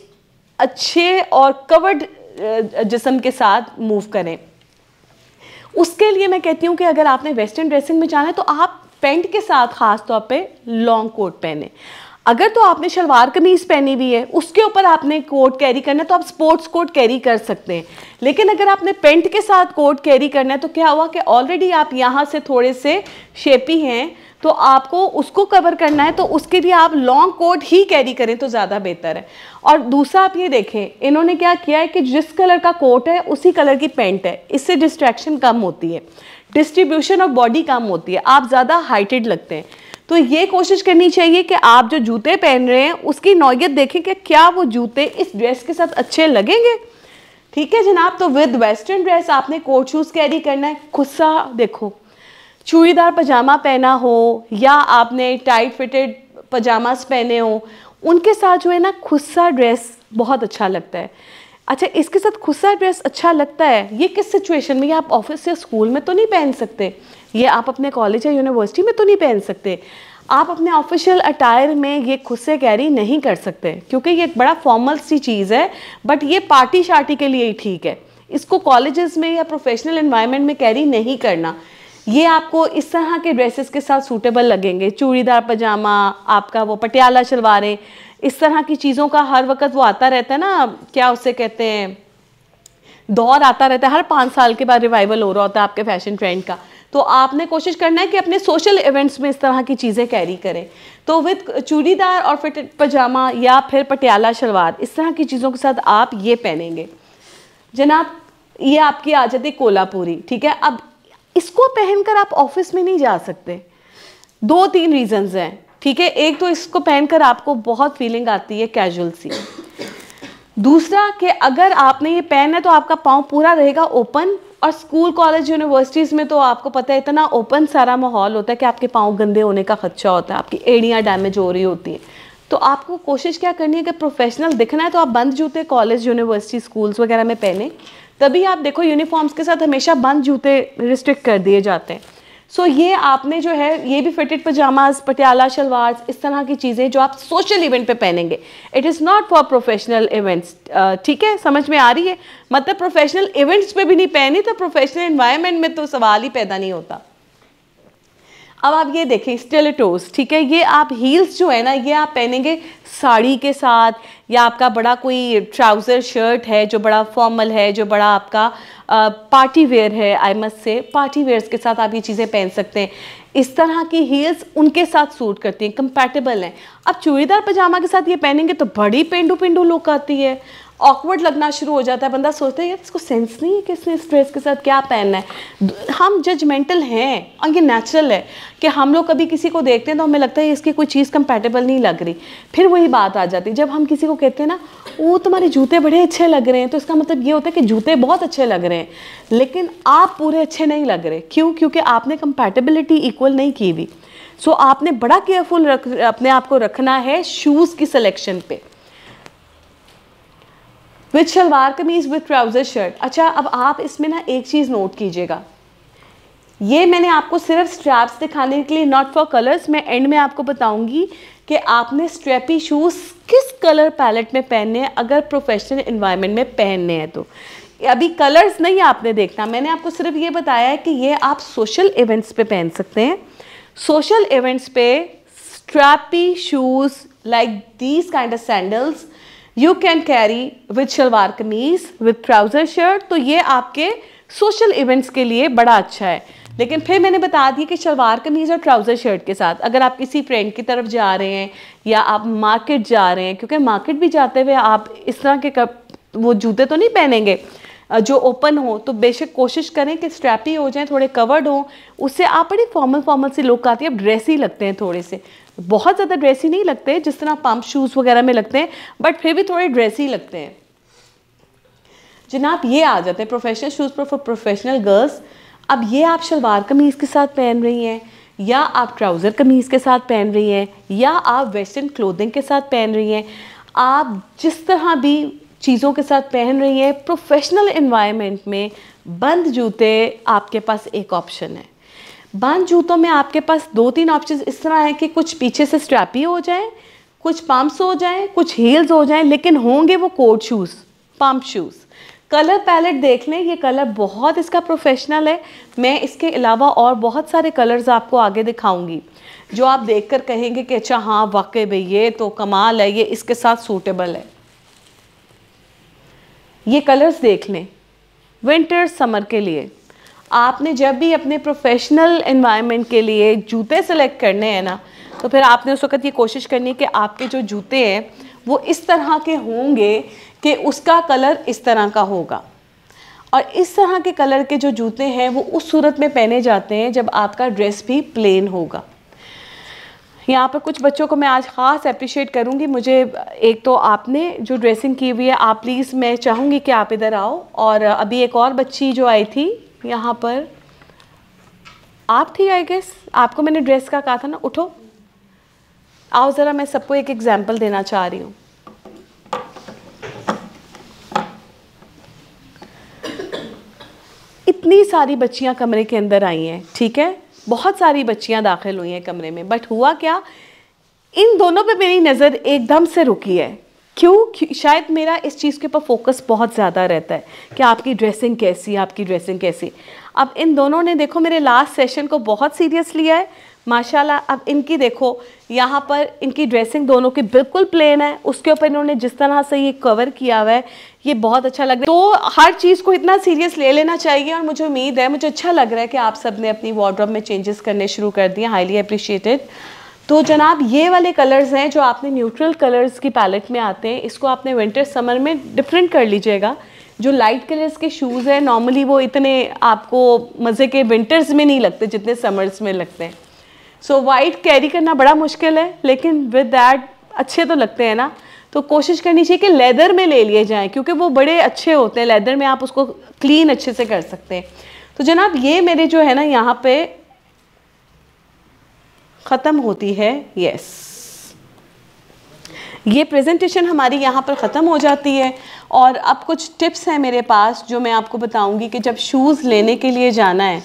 अच्छे और कवर्ड जिसम के साथ मूव करें। उसके लिए मैं कहती हूँ कि अगर आपने वेस्टर्न ड्रेसिंग में जाना है तो आप पेंट के साथ ख़ास तौर पे लॉन्ग कोट पहने। अगर तो आपने शलवार कमीज़ पहनी हुई है, उसके ऊपर आपने कोट कैरी करना है तो आप स्पोर्ट्स कोट कैरी कर सकते हैं। लेकिन अगर आपने पेंट के साथ कोट कैरी करना है तो क्या हुआ कि ऑलरेडी आप यहाँ से थोड़े से शेपी हैं तो आपको उसको कवर करना है तो उसके लिए आप लॉन्ग कोट ही कैरी करें तो ज़्यादा बेहतर है। और दूसरा आप ये देखें, इन्होंने क्या किया है कि जिस कलर का कोट है, उसी कलर की पेंट है। इससे डिस्ट्रैक्शन कम होती है। डिस्ट्रीब्यूशन ऑफ़ बॉडी कम होती है। आप ज़्यादा हाइटेड लगते हैं। तो ये कोशिश करनी चाहिए कि आप जो जूते पहन रहे हैं, उसकी नौयत देखें कि क्या वो जूते इस ड्रेस के साथ अच्छे लगेंगे। ठीक है जनाब? तो विद वेस्टर्न ड्रेस आपने कोट शूज़ कैरी करना है। खुस्सा देखो। चूड़ीदार पजामा पहना हो या आपने टाइट फिटेड पजामास पहने हो, उनके साथ जो है ना खुस्सा ड्रेस बहुत अच्छा लगता है। अच्छा इसके साथ खुस्सा ड्रेस अच्छा लगता है? ये किस सिचुएशन में? ये आप ऑफ़िस या स्कूल में तो नहीं पहन सकते। ये आप अपने कॉलेज या यूनिवर्सिटी में तो नहीं पहन सकते। आप अपने ऑफिशियल अटायर में ये खुद से कैरी नहीं कर सकते, क्योंकि ये एक बड़ा फॉर्मल सी चीज़ है बट ये पार्टी शार्टी के लिए ही ठीक है। इसको कॉलेजेस में या प्रोफेशनल इन्वायरमेंट में कैरी नहीं करना। ये आपको इस तरह के ड्रेसेस के साथ सूटेबल लगेंगे। चूड़ीदार पजामा, आपका वो पटियाला शलवारें, इस तरह की चीज़ों का हर वक्त वो आता रहता है ना, क्या उसे कहते हैं? दौर आता रहता है, हर पाँच साल के बाद रिवाइवल हो रहा होता है आपके फ़ैशन ट्रेंड का। तो आपने कोशिश करना है कि अपने सोशल इवेंट्स में इस तरह की चीज़ें कैरी करें। तो विद चूड़ीदार और फिट पजामा या फिर पटियाला शलवार, इस तरह की चीज़ों के साथ आप ये पहनेंगे। जनाब, ये आपकी आ जाती कोलापुरी ठीक है? अब इसको पहनकर आप ऑफ़िस में नहीं जा सकते। दो तीन रीजंस हैं, ठीक है? एक तो इसको पहनकर आपको बहुत फीलिंग आती है कैजुअल सी। दूसरा कि अगर आपने ये पहना है तो आपका पाँव पूरा रहेगा ओपन और स्कूल कॉलेज यूनिवर्सिटीज़ में तो आपको पता है इतना ओपन सारा माहौल होता है कि आपके पाँव गंदे होने का खदशा होता है, आपकी एड़ियाँ डैमेज हो रही होती हैं। तो आपको कोशिश क्या करनी है कि प्रोफेशनल दिखना है तो आप बंद जूते कॉलेज यूनिवर्सिटी स्कूल्स वगैरह में पहने। तभी आप देखो यूनिफॉर्म्स के साथ हमेशा बंद जूते रिस्ट्रिक्ट कर दिए जाते हैं। सो so, ये आपने जो है ये भी फिटेड पजामाज पटियाला शलवार इस तरह की चीज़ें जो आप सोशल इवेंट पे पहनेंगे। It is not for professional events ठीक है? समझ में आ रही है? मतलब प्रोफेशनल इवेंट्स पे भी नहीं पहनी तो प्रोफेशनल इन्वायरमेंट में तो सवाल ही पैदा नहीं होता। अब आप ये देखें स्टेलेटोस ठीक है? ये आप हील्स जो है ना, ये आप पहनेंगे साड़ी के साथ, या आपका बड़ा कोई ट्राउज़र शर्ट है, जो बड़ा फॉर्मल है, जो बड़ा आपका पार्टी वेयर है I must say party wears के साथ आप ये चीज़ें पहन सकते हैं। इस तरह की हील्स उनके साथ सूट करती हैं कंपैटिबल हैं। अब चूड़ीदार पजामा के साथ ये पहनेंगे तो बड़ी पेंडू पेंडू लुक आती है। ऑकवर्ड लगना शुरू हो जाता है। बंदा सोचता है, यार, इसको सेंस नहीं है कि इसने इस ड्रेस के साथ क्या पहनना है? हम जजमेंटल हैं, और ये नेचुरल है कि हम लोग कभी किसी को देखते हैं तो हमें लगता है इसकी कोई चीज़ कंपेटेबल नहीं लग रही। फिर वही बात आ जाती जब हम किसी को कहते हैं ना, वो तुम्हारे जूते बड़े अच्छे लग रहे हैं। तो इसका मतलब ये होता है कि जूते बहुत अच्छे लग रहे हैं, लेकिन आप पूरे अच्छे नहीं लग रहे। क्यों? क्योंकि आपने कंपेटेबिलिटी इक्वल नहीं की हुई। सो आपने बड़ा केयरफुल रख, अपने आप को रखना है शूज़ की सिलेक्शन पे। विथ शलवार कमीज विथ ट्राउज़र शर्ट अच्छा अब आप इसमें ना एक चीज़ नोट कीजिएगा ये मैंने आपको सिर्फ़ स्ट्रैप्स दिखाने के लिए नॉट फॉर कलर्स मैं एंड में आपको बताऊँगी कि आपने स्ट्रैपी शूज़ किस कलर पैलेट में पहनने हैं अगर प्रोफेशनल इन्वायरमेंट में पहनने हैं तो अभी कलर्स नहीं आपने देखना मैंने आपको सिर्फ़ ये बताया है कि ये आप सोशल इवेंट्स पे पहन सकते हैं सोशल इवेंट्स पे strappy shoes like these kind of sandals you can carry with shalwar kameez with trouser shirt तो ये आपके सोशल इवेंट्स के लिए बड़ा अच्छा है। लेकिन फिर मैंने बता दिया कि शलवार कमीज़ और ट्राउज़र शर्ट के साथ अगर आप किसी फ्रेंड की तरफ़ जा रहे हैं या आप मार्केट जा रहे हैं, क्योंकि मार्केट भी जाते हुए आप इस तरह के कप, वो जूते तो नहीं पहनेंगे जो ओपन हो तो बेशक कोशिश करें कि स्ट्रैपी हो जाए, थोड़े कवर्ड हो, उससे आप बड़ी फॉर्मल फॉर्मल सी लुक आती है, अब ड्रेसी लगते हैं थोड़े से। बहुत ज़्यादा ड्रेसी नहीं लगते, जिस तरह पम्प शूज़ वगैरह में लगते हैं बट फिर भी थोड़े ड्रेसी लगते हैं। जनाब, ये आ जाते हैं professional shoes for professional girls अब ये आप शलवार कमीज़ के साथ पहन रही हैं, या आप ट्राउज़र कमीज़ के साथ पहन रही हैं, या आप वेस्टर्न क्लोथिंग के साथ पहन रही हैं, आप जिस तरह भी चीज़ों के साथ पहन रही हैं प्रोफेशनल इन्वायरमेंट में बंद जूते आपके पास एक ऑप्शन है। बंद जूतों में आपके पास दो तीन ऑप्शन इस तरह हैं कि कुछ पीछे से स्ट्रैपी हो जाए, कुछ पम्प्स हो जाए, कुछ हील्स हो जाए, लेकिन होंगे वो coat shoes pump shoes colour palette देख लें, ये कलर बहुत इसका प्रोफेशनल है. मैं इसके अलावा और बहुत सारे कलर्स आपको आगे दिखाऊँगी, जो आप देखकर कहेंगे कि अच्छा हाँ वाकई भाई, ये तो कमाल है, ये इसके साथ सूटेबल है. ये कलर्स देख लें विंटर समर के लिए. आपने जब भी अपने प्रोफेशनल इन्वायरमेंट के लिए जूते सेलेक्ट करने हैं ना तो फिर आपने उस वक्त ये कोशिश करनी है कि आपके जो जूते हैं, वो इस तरह के होंगे कि उसका कलर इस तरह का होगा। और इस तरह के कलर के जो जूते हैं, वो उस सूरत में पहने जाते हैं जब आपका ड्रेस भी प्लेन होगा। यहाँ पर कुछ बच्चों को मैं आज ख़ास अप्रिशिएट करूँगी। मुझे, एक तो आपने जो ड्रेसिंग की हुई है, आप प्लीज़ मैं चाहूँगी कि आप इधर आओ। और अभी एक और बच्ची जो आई थी यहाँ पर। आप थी आई गेस आपको मैंने ड्रेस का कहा था ना, उठो। आओ ज़रा, मैं सबको एक एग्ज़ाम्पल देना चाह रही हूँ। इतनी सारी बच्चियाँ कमरे के अंदर आई हैं, ठीक है? बहुत सारी बच्चियाँ दाखिल हुई हैं कमरे में बट हुआ क्या? इन दोनों पे मेरी नज़र एकदम से रुकी है। क्यों? शायद मेरा इस चीज़ के ऊपर फोकस बहुत ज़्यादा रहता है कि आपकी ड्रेसिंग कैसी, आपकी ड्रेसिंग कैसी। अब इन दोनों ने देखो, मेरे लास्ट सेशन को बहुत सीरियस लिया है। माशाल्लाह, अब इनकी देखो, यहाँ पर इनकी ड्रेसिंग दोनों की बिल्कुल प्लेन है। उसके ऊपर इन्होंने जिस तरह से ये कवर किया हुआ है, ये बहुत अच्छा लग रहा है। तो हर चीज़ को इतना सीरियस ले लेना चाहिए और मुझे उम्मीद है, मुझे अच्छा लग रहा है कि आप सबने अपनी वार्ड्रॉप में चेंजेस करने शुरू कर दिए। हाईली अप्रिशिएटेड तो जनाब, ये वाले कलर्स हैं जो आपने न्यूट्रल कलर्स की पैलेट में आते हैं, इसको आपने विंटर समर में डिफरेंट कर लीजिएगा। जो लाइट कलर्स के शूज़ हैं नॉर्मली वो इतने आपको मज़े के विंटर्स में नहीं लगते, जितने समर्स में लगते हैं। सो वाइट कैरी करना बड़ा मुश्किल है, लेकिन विद डैट अच्छे तो लगते हैं ना। तो कोशिश करनी चाहिए कि लेदर में ले लिए जाएँ, क्योंकि वो बड़े अच्छे होते हैं। लेदर में आप उसको क्लीन अच्छे से कर सकते हैं। तो जनाब, ये मेरे जो है ना, यहाँ पे ख़त्म होती है यस ये प्रेजेंटेशन हमारी यहाँ पर ख़त्म हो जाती है और अब कुछ टिप्स हैं मेरे पास जो मैं आपको बताऊँगी कि जब शूज़ लेने के लिए जाना है,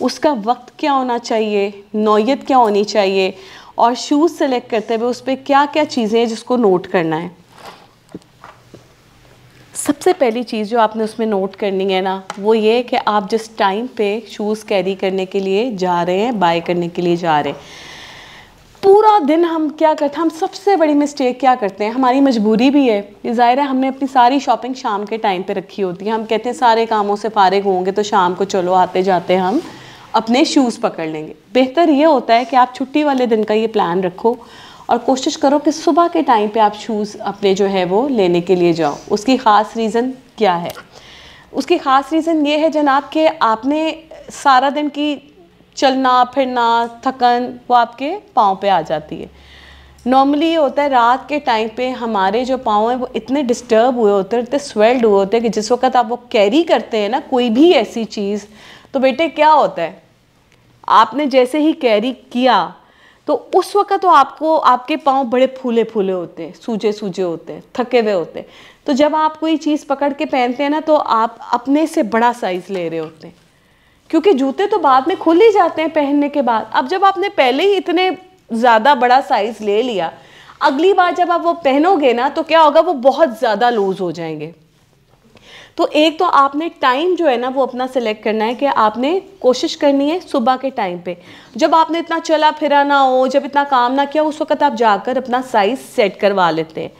उसका वक्त क्या होना चाहिए, नौयत क्या होनी चाहिए और शूज़ सेलेक्ट करते हुए उस पर क्या क्या चीज़ें हैं जिसको नोट करना है। सबसे पहली चीज़ जो आपने उसमें नोट करनी है ना, वो ये कि आप जिस टाइम पे शूज़ कैरी करने के लिए जा रहे हैं बाय करने के लिए जा रहे हैं पूरा दिन हम क्या करते हैं, हम सबसे बड़ी मिस्टेक क्या करते हैं? हमारी मजबूरी भी है। ज़ाहिर है, हमने अपनी सारी शॉपिंग शाम के टाइम पे रखी होती है। हम कहते हैं, सारे कामों से फारिग होंगे तो शाम को चलो, आते जाते हम अपने शूज़ पकड़ लेंगे। बेहतर ये होता है कि आप छुट्टी वाले दिन का ये प्लान रखो और कोशिश करो कि सुबह के टाइम पे आप शूज़ अपने जो है वो लेने के लिए जाओ। उसकी ख़ास रीज़न क्या है? उसकी ख़ास रीज़न ये है जनाब कि आपने सारा दिन की चलना, फिरना, थकन वो आपके पाँव पे आ जाती है। नॉर्मली ये होता है, रात के टाइम पे हमारे जो पाँव हैं वो इतने डिस्टर्ब हुए होते हैं, इतने स्वेल्ड हुए होते हैं कि जिस वक्त आप वो कैरी करते हैं ना, कोई भी ऐसी चीज़ तो बेटे क्या होता है? आपने जैसे ही कैरी किया तो उस वक्त तो आपको, आपके पाँव बड़े फूले फूले होते हैं सूजे सूजे होते हैं, थके हुए होते हैं। तो जब आप कोई चीज़ पकड़ के पहनते हैं ना तो आप अपने से बड़ा साइज़ ले रहे होते हैं। क्योंकि जूते तो बाद में खुल ही जाते हैं पहनने के बाद। अब जब आपने पहले ही इतने ज़्यादा बड़ा साइज़ ले लिया, अगली बार जब आप वो पहनोगे ना तो क्या होगा, वो बहुत ज़्यादा लूज़ हो जाएँगे। तो एक तो आपने टाइम जो है ना, वो अपना सिलेक्ट करना है कि आपने कोशिश करनी है सुबह के टाइम पे। जब आपने इतना चला फिरा ना हो, जब इतना काम ना किया, उस वक्त आप जाकर अपना साइज़ सेट करवा लेते हैं।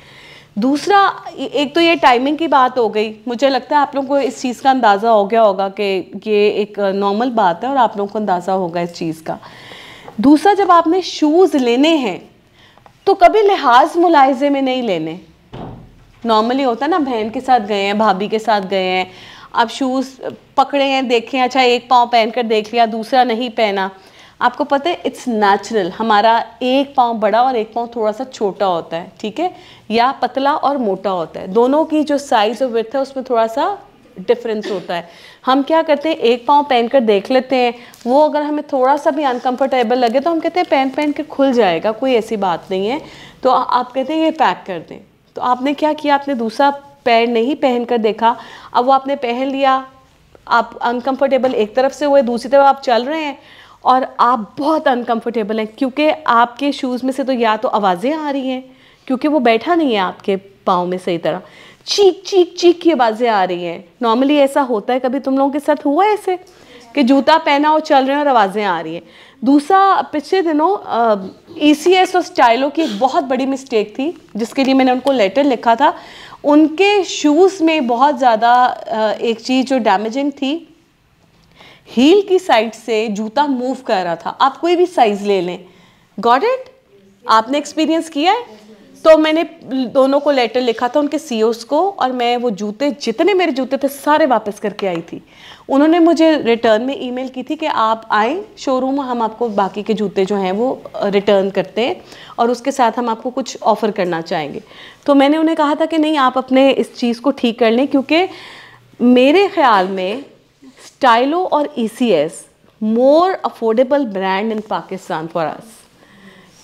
दूसरा, एक तो ये टाइमिंग की बात हो गई। मुझे लगता है आप लोगों को इस चीज़ का अंदाज़ा हो गया होगा कि ये एक नॉर्मल बात है और आप लोगों को अंदाज़ा होगा इस चीज़ का। दूसरा, जब आपने शूज़ लेने हैं तो कभी लिहाज मुलायजे में नहीं लेने। नॉर्मली होता है ना, बहन के साथ गए हैं, भाभी के साथ गए हैं, आप शूज़ पकड़े हैं, देखें अच्छा एक पाँव पहन कर देख लिया, दूसरा नहीं पहना। आपको पता है इट्स नेचुरल हमारा एक पाँव बड़ा और एक पाँव थोड़ा सा छोटा होता है, ठीक है? या पतला और मोटा होता है। दोनों की जो साइज़ और विर्थ है, उसमें थोड़ा सा डिफरेंस होता है। हम क्या करते हैं, एक पाँव पहन कर देख लेते हैं। वो अगर हमें थोड़ा सा भी अनकंफर्टेबल लगे तो हम कहते हैं पहन पहन कर खुल जाएगा, कोई ऐसी बात नहीं है। तो आप कहते हैं, ये पैक कर दें। तो आपने क्या किया, आपने दूसरा पैर नहीं पहन कर देखा। अब वो आपने पहन लिया, आप अनकंफर्टेबल एक तरफ़ से हुए, दूसरी तरफ़ आप चल रहे हैं। और आप बहुत अनकंफर्टेबल हैं, क्योंकि आपके शूज़ में से तो या तो आवाज़ें आ रही हैं, क्योंकि वो बैठा नहीं है आपके पाँव में सही तरह। चीख चीख चीख की आवाज़ें आ रही हैं। नॉर्मली ऐसा होता है, कभी तुम लोगों के साथ हुआ ऐसे? कि जूता पहना और चल रहे हैं और आवाज़ें आ रही हैं। दूसरा, पिछले दिनों ई सी एस और स्टाइलो की एक बहुत बड़ी मिस्टेक थी, जिसके लिए मैंने उनको लेटर लिखा था। उनके शूज़ में बहुत ज़्यादा एक चीज़ जो डैमेजिंग थी हील की साइड से जूता मूव कर रहा था। आप कोई भी साइज़ ले लें। गॉड इट आपने एक्सपीरियंस किया है? तो मैंने दोनों को लेटर लिखा था, उनके सी को, और मैं वो जूते, जितने मेरे जूते थे, सारे वापस करके आई थी। उन्होंने मुझे रिटर्न में ईमेल की थी कि आप आए शोरूम हम आपको बाकी के जूते जो हैं वो रिटर्न करते हैं, और उसके साथ हम आपको कुछ ऑफ़र करना चाहेंगे। तो मैंने उन्हें कहा था कि नहीं, आप अपने इस चीज़ को ठीक कर लें, क्योंकि मेरे ख्याल में Stylo or ECS, more affordable brand in Pakistan for us.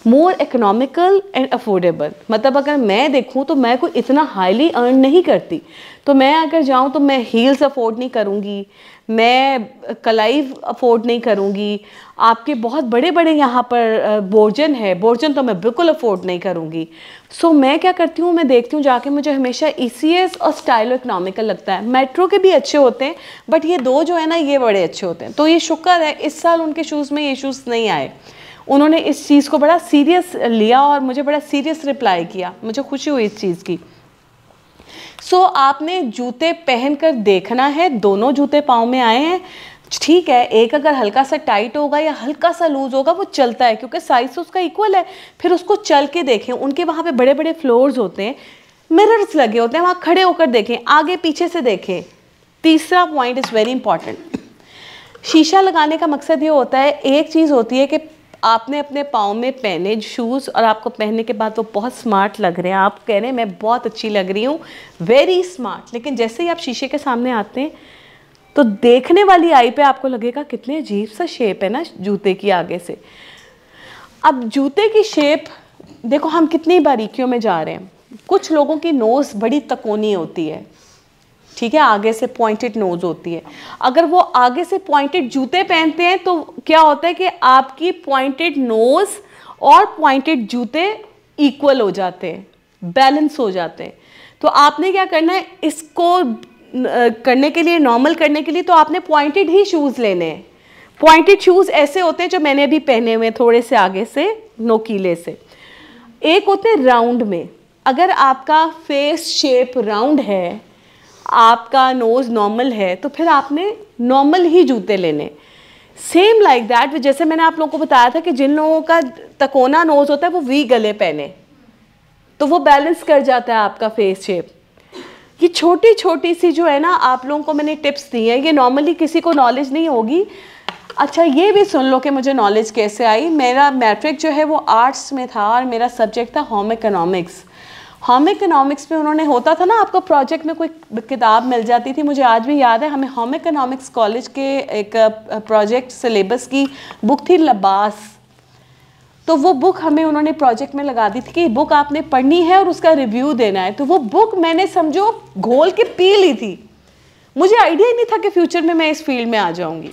More economical and affordable मतलब अगर मैं देखूँ तो मैं कोई इतना हाईली अर्न नहीं करती। तो मैं अगर जाऊँ तो मैं हील्स अफोर्ड नहीं करूँगी मैं कलाइव अफोर्ड नहीं करूँगी। आपके बहुत बड़े बड़े यहाँ पर बोर्जन है बोर्जन तो मैं बिल्कुल अफोर्ड नहीं करूँगी। सो so, मैं क्या करती हूँ मैं देखती हूँ जाके मुझे हमेशा ई e और स्टाइलो इकनॉमिकल लगता है। मेट्रो के भी अच्छे होते हैं बट ये दो जो है ना ये बड़े अच्छे होते हैं। तो ये शुक्र है इस साल उनके शूज़ में ये शूज़ नहीं आए। उन्होंने इस चीज़ को बड़ा सीरियस लिया और मुझे बड़ा सीरियस रिप्लाई किया। मुझे खुशी हुई इस चीज़ की। सो so, आपने जूते पहनकर देखना है दोनों जूते पाँव में आए हैं। ठीक है एक अगर हल्का सा टाइट होगा या हल्का सा लूज होगा वो चलता है क्योंकि साइज़ उसका इक्वल है। फिर उसको चल के देखें उनके वहाँ पे बड़े बड़े फ्लोर्स होते हैं मिरर्स लगे होते हैं वहाँ खड़े होकर देखें आगे पीछे से देखें। तीसरा पॉइंट इज़ वेरी इंपॉर्टेंट शीशा लगाने का मकसद ये होता है एक चीज़ होती है कि आपने अपने पाँव में पहने शूज़ और आपको पहनने के बाद वो बहुत स्मार्ट लग रहे हैं। आप कह रहे हैं, मैं बहुत अच्छी लग रही हूँ। वेरी स्मार्ट लेकिन जैसे ही आप शीशे के सामने आते हैं तो देखने वाली आई पे आपको लगेगा कितने अजीब सा शेप है ना जूते की आगे से। अब जूते की शेप देखो हम कितनी बारीकियों में जा रहे हैं। कुछ लोगों की नोज़ बड़ी तकोनी होती है। ठीक है, आगे से पॉइंटेड नोज़ होती है। अगर वो आगे से पॉइंटेड जूते पहनते हैं तो क्या होता है कि आपकी पॉइंटेड नोज़ और पॉइंटेड जूते इक्वल हो जाते हैं बैलेंस हो जाते हैं। तो आपने क्या करना है, इसको करने के लिए नॉर्मल करने के लिए तो आपने पॉइंटेड ही शूज़ लेने हैं। पॉइंटेड शूज़ ऐसे होते हैं जो मैंने अभी पहने हुए थोड़े से आगे से, नोकीले से। एक होते हैं राउंड में। अगर आपका फेस शेप राउंड है आपका नोज़ नॉर्मल है तो फिर आपने नॉर्मल ही जूते लेने। सेम लाइक दैट जैसे मैंने आप लोगों को बताया था कि जिन लोगों का तकोना नोज़ होता है, वो वी गले पहने। तो वो बैलेंस कर जाता है आपका फेस शेप ये छोटी छोटी सी जो है ना, आप लोगों को मैंने टिप्स दी हैं, ये नॉर्मली किसी को नॉलेज नहीं होगी। अच्छा ये भी सुन लो कि मुझे नॉलेज कैसे आई। मेरा मैट्रिक जो है, वो आर्ट्स में था और मेरा सब्जेक्ट था होम इकोनॉमिक्स होम इकोनॉमिक्स में उन्होंने, होता था ना, आपको प्रोजेक्ट में कोई किताब मिल जाती थी, मुझे आज भी याद है, हमें होम इकोनॉमिक्स कॉलेज के एक प्रोजेक्ट सिलेबस की बुक थी लबास तो वो बुक हमें उन्होंने प्रोजेक्ट में लगा दी थी कि बुक आपने पढ़नी है और उसका रिव्यू देना है। तो वो बुक मैंने, समझो, घोल के पी ली थी। मुझे आइडिया ही नहीं था कि फ्यूचर में मैं इस फ़ील्ड में आ जाऊँगी।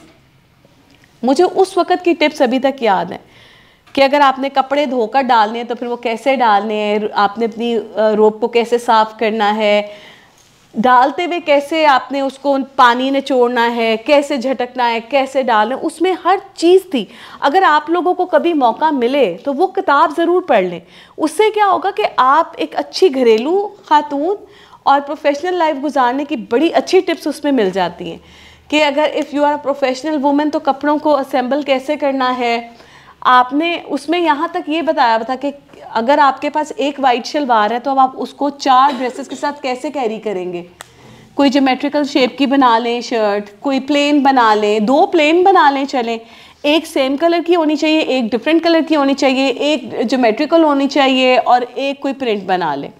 मुझे उस वक्त की टिप्स अभी तक याद हैं। कि अगर आपने कपड़े धोकर डालने हैं तो फिर वो कैसे डालने हैं? आपने अपनी रोप को कैसे साफ़ करना है? डालते हुए कैसे आपने उसको पानी ने निचोड़ना है? कैसे झटकना है? कैसे डालना है? उसमें हर चीज़ थी। अगर आप लोगों को कभी मौका मिले तो वो किताब ज़रूर पढ़ लें। उससे क्या होगा कि आप एक अच्छी घरेलू खातून और प्रोफेशनल लाइफ गुजारने की बड़ी अच्छी टिप्स उसमें मिल जाती हैं। कि अगर if you are professional women तो कपड़ों को असेंबल कैसे करना है? आपने उसमें यहाँ तक ये बताया था कि अगर आपके पास एक वाइट शलवार है तो अब आप उसको चार ड्रेसेस के साथ कैसे कैरी करेंगे? कोई जोमेट्रिकल शेप की बना लें शर्ट कोई प्लेन बना लें, दो प्लेन बना लें, चलें। एक सेम कलर की होनी चाहिए, एक डिफरेंट कलर की होनी चाहिए, एक जोमेट्रिकल होनी चाहिए और एक कोई प्रिंट बना लें।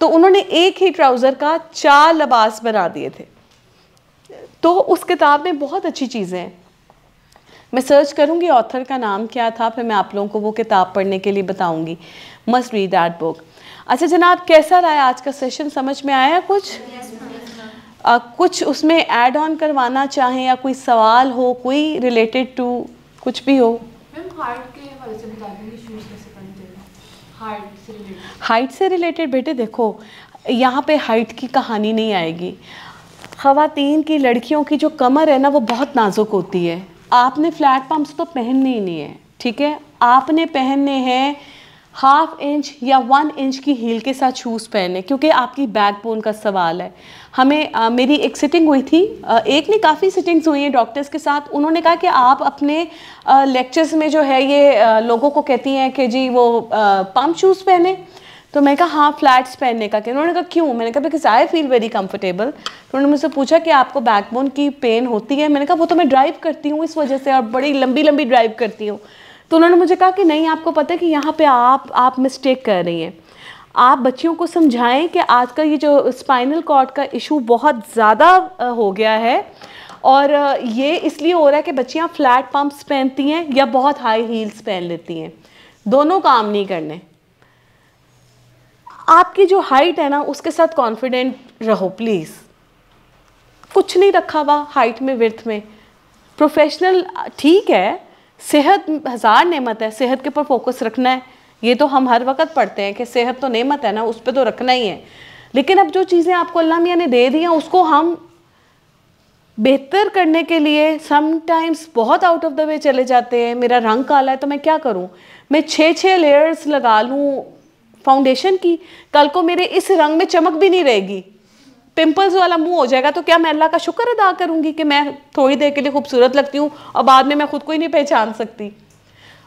तो उन्होंने एक ही ट्राउज़र का चार लबास बना दिए थे। तो उस किताब में बहुत अच्छी चीज़ें हैं। मैं सर्च करूँगी ऑथर का नाम क्या था फिर मैं आप लोगों को वो किताब पढ़ने के लिए बताऊँगी। मस्ट रीड दैट बुक अच्छा जनाब कैसा रहा आज का सेशन समझ में आया कुछ? आ, कुछ उसमें ऐड ऑन करवाना चाहें या कोई सवाल हो कोई रिलेटेड टू कुछ भी हो? हाइट से रिलेटेड बेटे देखो यहाँ पे हाइट की कहानी नहीं आएगी। ख़वातीन की लड़कियों की जो कमर है ना वो बहुत नाजुक होती है। आपने फ्लैट पम्प्स तो पहनने ही नहीं है ठीक है? आपने पहनने हैं हाफ़ इंच या वन इंच की हील के साथ शूज़ पहने क्योंकि आपकी बैकबोन का सवाल है। हमें आ, मेरी एक सिटिंग हुई थी आ, एक नहीं काफ़ी सिटिंग्स हुई हैं डॉक्टर्स के साथ। उन्होंने कहा कि आप अपने लेक्चर्स में जो है ये आ, लोगों को कहती हैं कि जी वो पम्प शूज़ पहने। तो मैं कहा हाँ फ्लैट्स पहनने का। क्या उन्होंने कहा, क्यों? मैंने कहा because I feel very comfortable तो उन्होंने मुझसे पूछा कि आपको बैकबोन की पेन होती है? मैंने कहा, वो तो मैं ड्राइव करती हूँ इस वजह से और बड़ी लंबी लंबी ड्राइव करती हूँ। तो उन्होंने मुझे कहा कि, नहीं, आपको पता है कि यहाँ पे आप आप मिस्टेक कर रही हैं। आप बच्चियों को समझाएँ कि आजकल ये जो स्पाइनल कॉर्ड का इशू बहुत ज़्यादा हो गया है और ये इसलिए हो रहा है कि बच्चियाँ फ्लैट पम्प्स पहनती हैं या बहुत हाई हील्स पहन लेती हैं। दोनों काम नहीं करने। आपकी जो हाइट है ना, उसके साथ कॉन्फिडेंट रहो प्लीज़ कुछ नहीं रखा हुआ हाइट में विर्थ में. प्रोफेशनल ठीक है, सेहत हज़ार नेमत है, सेहत के ऊपर फोकस रखना है. ये तो हम हर वक्त पढ़ते हैं कि सेहत तो नेमत है ना, उस पर तो रखना ही है. लेकिन अब जो चीज़ें आपको अल्लाह मियाँ ने दे दी हैं, उसको हम बेहतर करने के लिए समटाइम्स बहुत आउट ऑफ़ द वे चले जाते हैं. मेरा रंग काला है तो मैं क्या करूँ? मैं छः छः लेयर्स लगा लूँ फाउंडेशन की, कल को मेरे इस रंग में चमक भी नहीं रहेगी। पिंपल्स वाला मुँह हो जाएगा तो क्या मैं अल्लाह का शुक्र अदा करूँगी कि मैं थोड़ी देर के लिए खूबसूरत लगती हूँ और बाद में मैं खुद को ही नहीं पहचान सकती।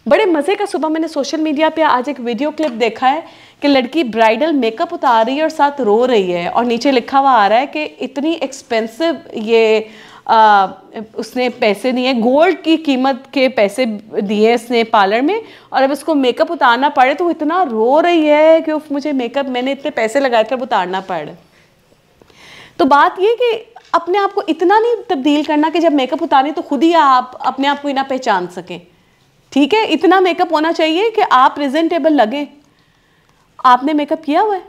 बड़े मज़े का सुबह मैंने सोशल मीडिया पे आज एक वीडियो क्लिप देखा है कि लड़की ब्राइडल मेकअप उतार रही है और साथ रो रही है और नीचे लिखा हुआ आ रहा है कि इतनी एक्सपेंसिव ये आ, उसने पैसे दिए गोल्ड की कीमत के पैसे दिए इसने पार्लर में और अब उसको मेकअप उतारना पड़े तो वो इतना रो रही है कि उफ मुझे मेकअप मैंने इतने पैसे लगाए थे अब उतारना पड़े। तो बात ये कि अपने आप को इतना नहीं तब्दील करना कि जब मेकअप उतारें तो खुद ही आप अपने आप को इना पहचान सकें। ठीक है? इतना मेकअप होना चाहिए कि आप प्रेजेंटेबल लगे। आपने मेकअप किया हुआ है?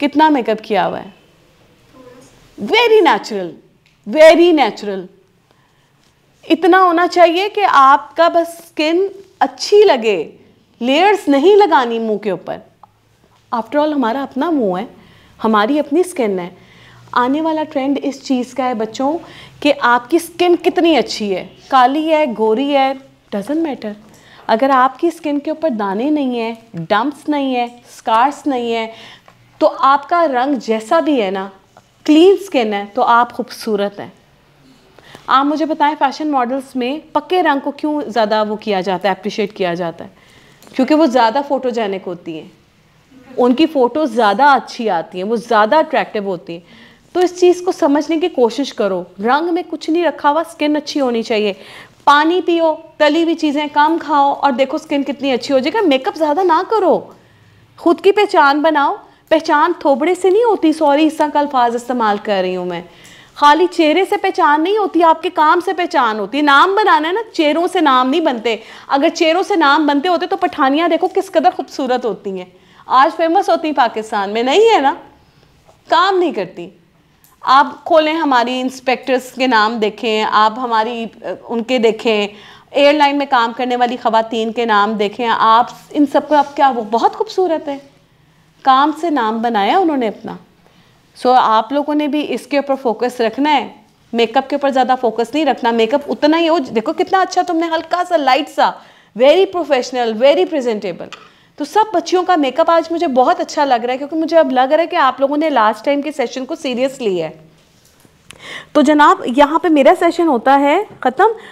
कितना मेकअप किया हुआ है? वेरी नेचुरल वेरी नेचुरल इतना होना चाहिए कि आपका बस स्किन अच्छी लगे लेयर्स नहीं लगानी मुँह के ऊपर। आफ्टर ऑल हमारा अपना मुँह है, हमारी अपनी स्किन है। आने वाला ट्रेंड इस चीज़ का है बच्चों कि आपकी स्किन कितनी अच्छी है। काली है, गोरी है डजेंट मैटर अगर आपकी स्किन के ऊपर दाने नहीं हैं डम्प्स नहीं है स्कार्स नहीं है तो आपका रंग जैसा भी है ना क्लीन स्किन है तो आप खूबसूरत हैं। आप मुझे बताएँ फ़ैशन मॉडल्स में पक्के रंग को क्यों ज़्यादा वो किया जाता है अप्रिशिएट किया जाता है? क्योंकि वो ज़्यादा फोटोजेनिक होती हैं। उनकी फ़ोटो ज़्यादा अच्छी आती हैं, वो ज़्यादा अट्रैक्टिव होती हैं। तो इस चीज़ को समझने की कोशिश करो। रंग में कुछ नहीं रखा हुआ स्किन अच्छी होनी चाहिए। पानी पियो, तली हुई चीज़ें कम खाओ और देखो स्किन कितनी अच्छी हो जाएगा। मेकअप ज़्यादा ना करो। खुद की पहचान बनाओ। पहचान थोबड़े से नहीं होती? सॉरी इस का अल्फाज इस्तेमाल कर रही हूँ मैं। खाली चेहरे से पहचान नहीं होती, आपके काम से पहचान होती है। नाम बनाना है ना, चेहरों से नाम नहीं बनते। अगर चेहरों से नाम बनते होते तो पठानियाँ देखो किस कदर खूबसूरत होती हैं। आज फ़ेमस होती हैं पाकिस्तान में, नहीं है ना? काम नहीं करती। आप खोलें हमारी इंस्पेक्टर्स के नाम देखें, आप हमारी, उनके देखें। एयरलाइन में काम करने वाली ख़वातीन के नाम देखें। आप, इन सबको आप क्या, वो बहुत खूबसूरत है। काम से नाम बनाया उन्होंने अपना। सो so, आप लोगों ने भी इसके ऊपर फोकस रखना है। मेकअप के ऊपर ज़्यादा फोकस नहीं रखना। मेकअप उतना ही हो देखो कितना अच्छा तुमने हल्का सा लाइट सा वेरी प्रोफेशनल वेरी प्रेजेंटेबल तो सब बच्चियों का मेकअप आज मुझे बहुत अच्छा लग रहा है क्योंकि मुझे अब लग रहा है कि आप लोगों ने लास्ट टाइम के सेशन को सीरियस लिया है। तो जनाब यहाँ पे मेरा सेशन होता है ख़त्म।